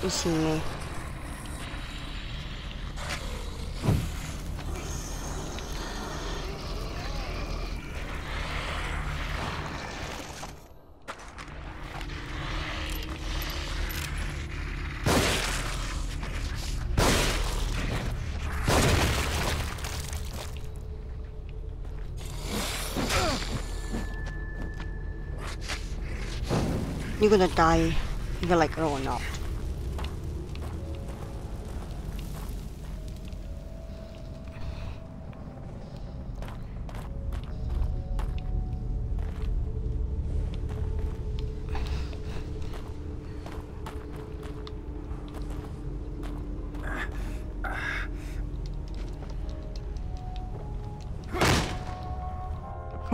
No, me. You're gonna die, either like it or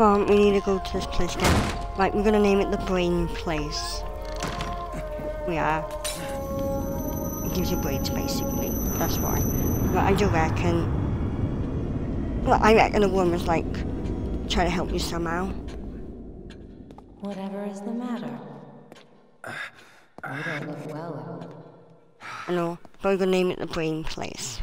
not. Come on, we need to go to this place again. Right, we're gonna name it the Brain Place. We are. It gives you brains, basically. That's why. But I do reckon... Well, I reckon the woman's like, trying to help you somehow.
Whatever is the matter? *sighs* You don't look well.
I know, but we're gonna name it the Brain Place.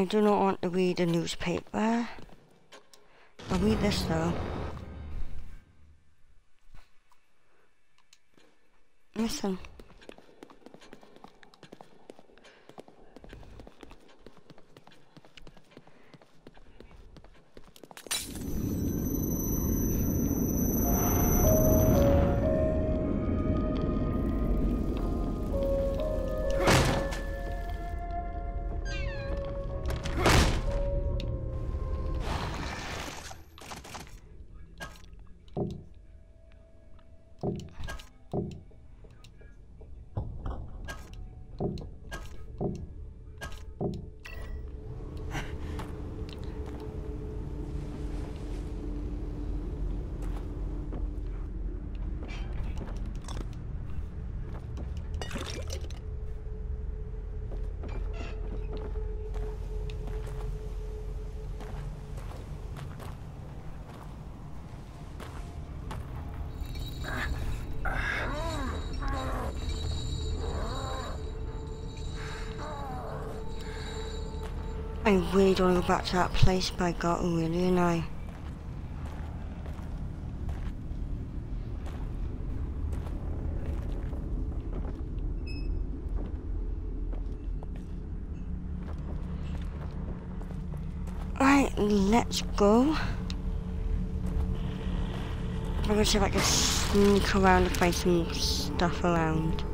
I do not want to read a newspaper. I'll read this though. Listen. I really don't want to go back to that place, got to really, and I. Alright, let's go. I'm gonna see if I can sneak around and find some stuff around.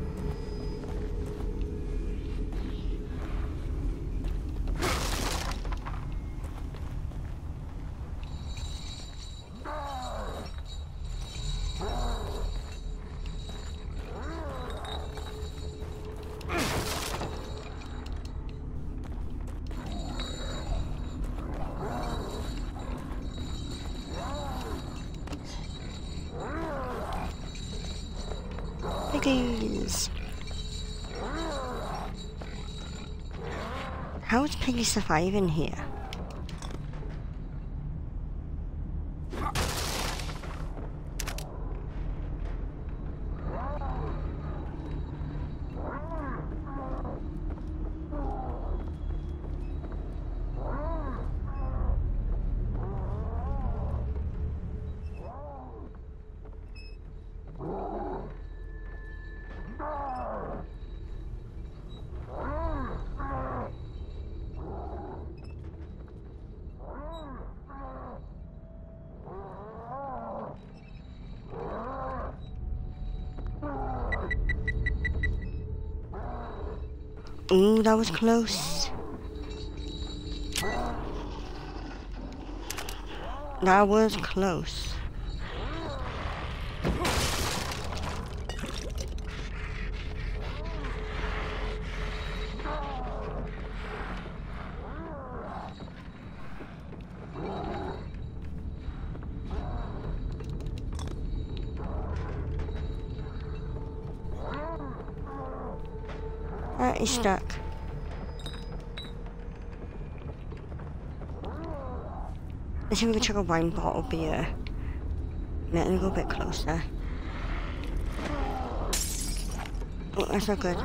Is Piggy surviving here? That was close. That was close. Alright, he's stuck. Let's see if we can check a wine bottle beer. Let me go a bit closer. Oh, that's not good.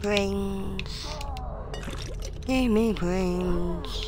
Brains. Give me brains.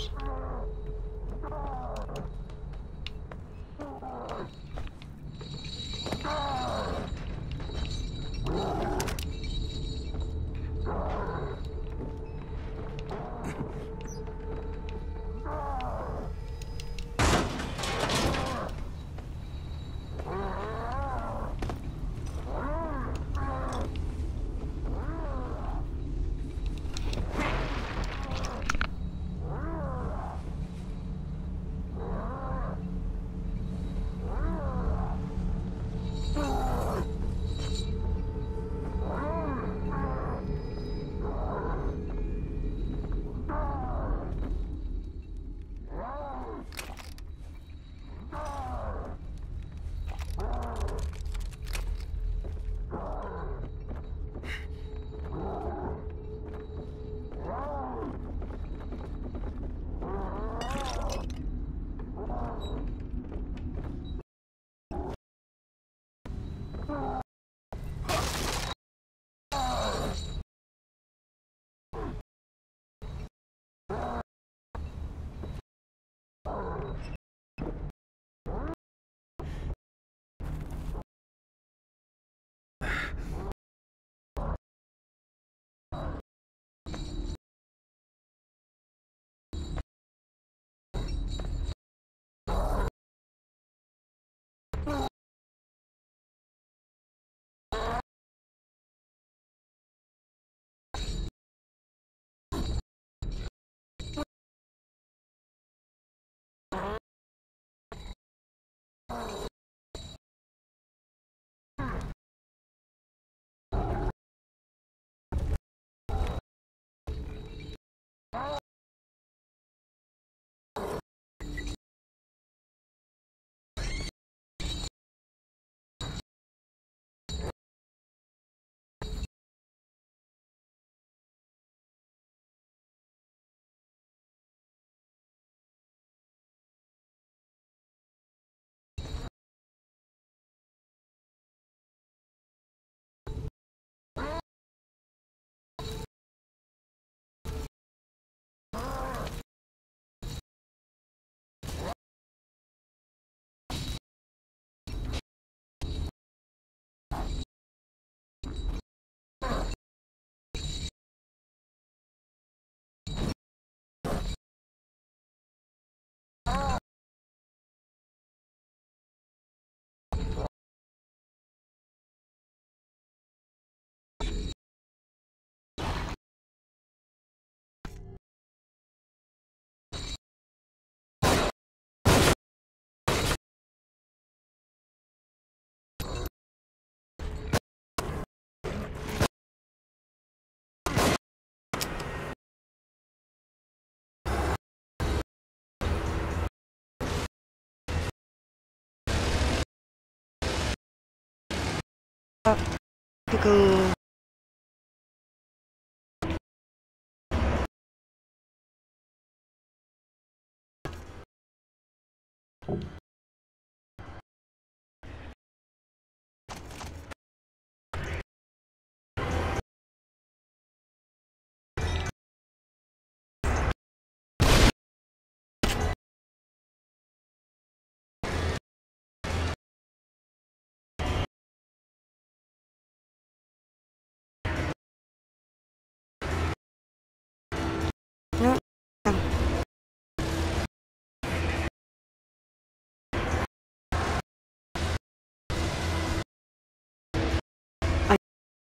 To go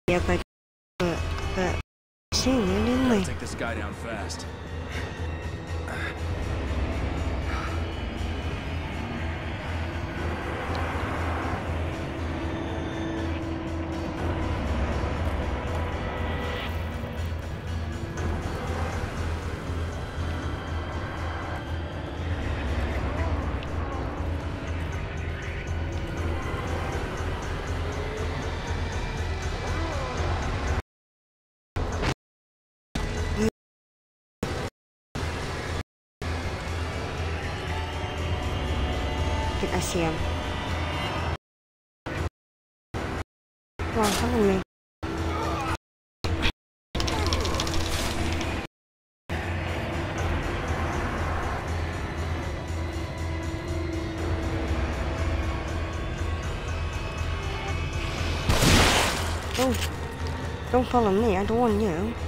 yeah, but but but seen you didn't we?
Take this guy down fast.
See him. Come on. Don't, don't follow me, I don't want you.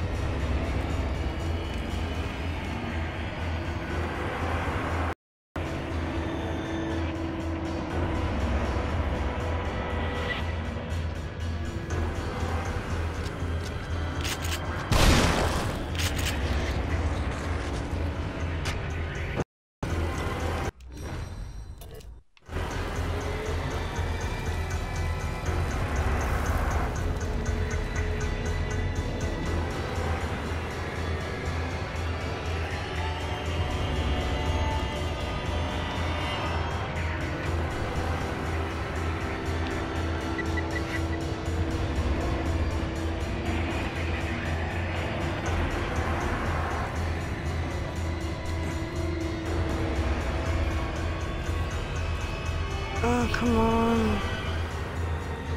Come on.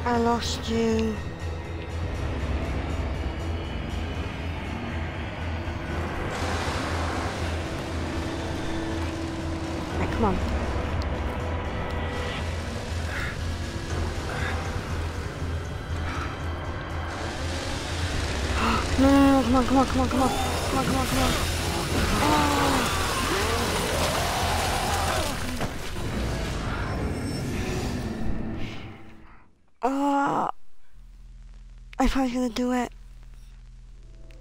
I lost you. Right, come on. *gasps* No, no, no, come on, come on, come on, come on. Come on, come on, come on. Oh. I thought I was gonna do it.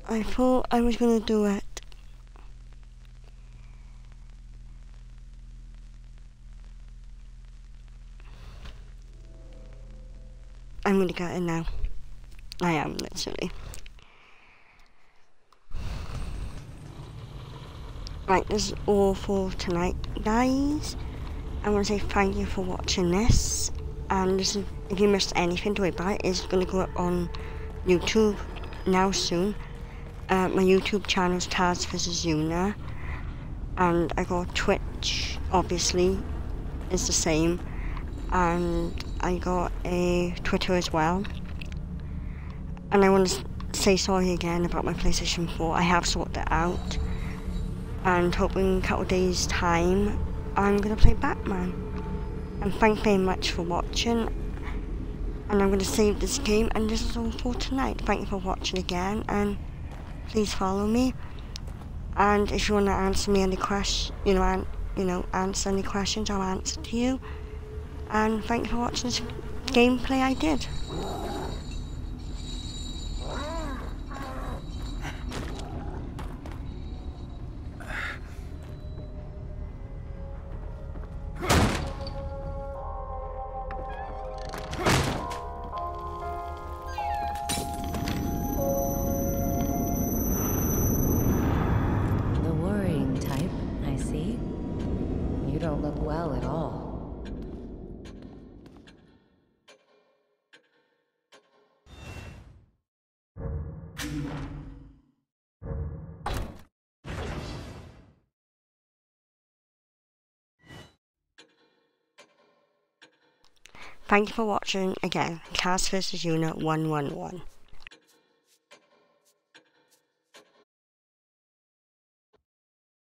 I thought I was gonna do it. I'm gonna get it now. I am literally. Right, this is all for tonight, guys. I want to say thank you for watching this. And this is, if you missed anything, about it. It's going to go up on YouTube now soon. Uh, my YouTube channel is Caz vs Yuna. And I got Twitch, obviously, is the same. And I got a Twitter as well. And I want to say sorry again about my PlayStation 4. I have sorted it out. And hoping in a couple days time, I'm going to play Batman. And thank you very much for watching. And I'm going to save this game and this is all for tonight. Thank you for watching again and please follow me. And if you want to answer me any questions, you know, you know, answer any questions, I'll answer to you. And thank you for watching this gameplay I did. Thank you for watching again, Caz vs Yuna 111.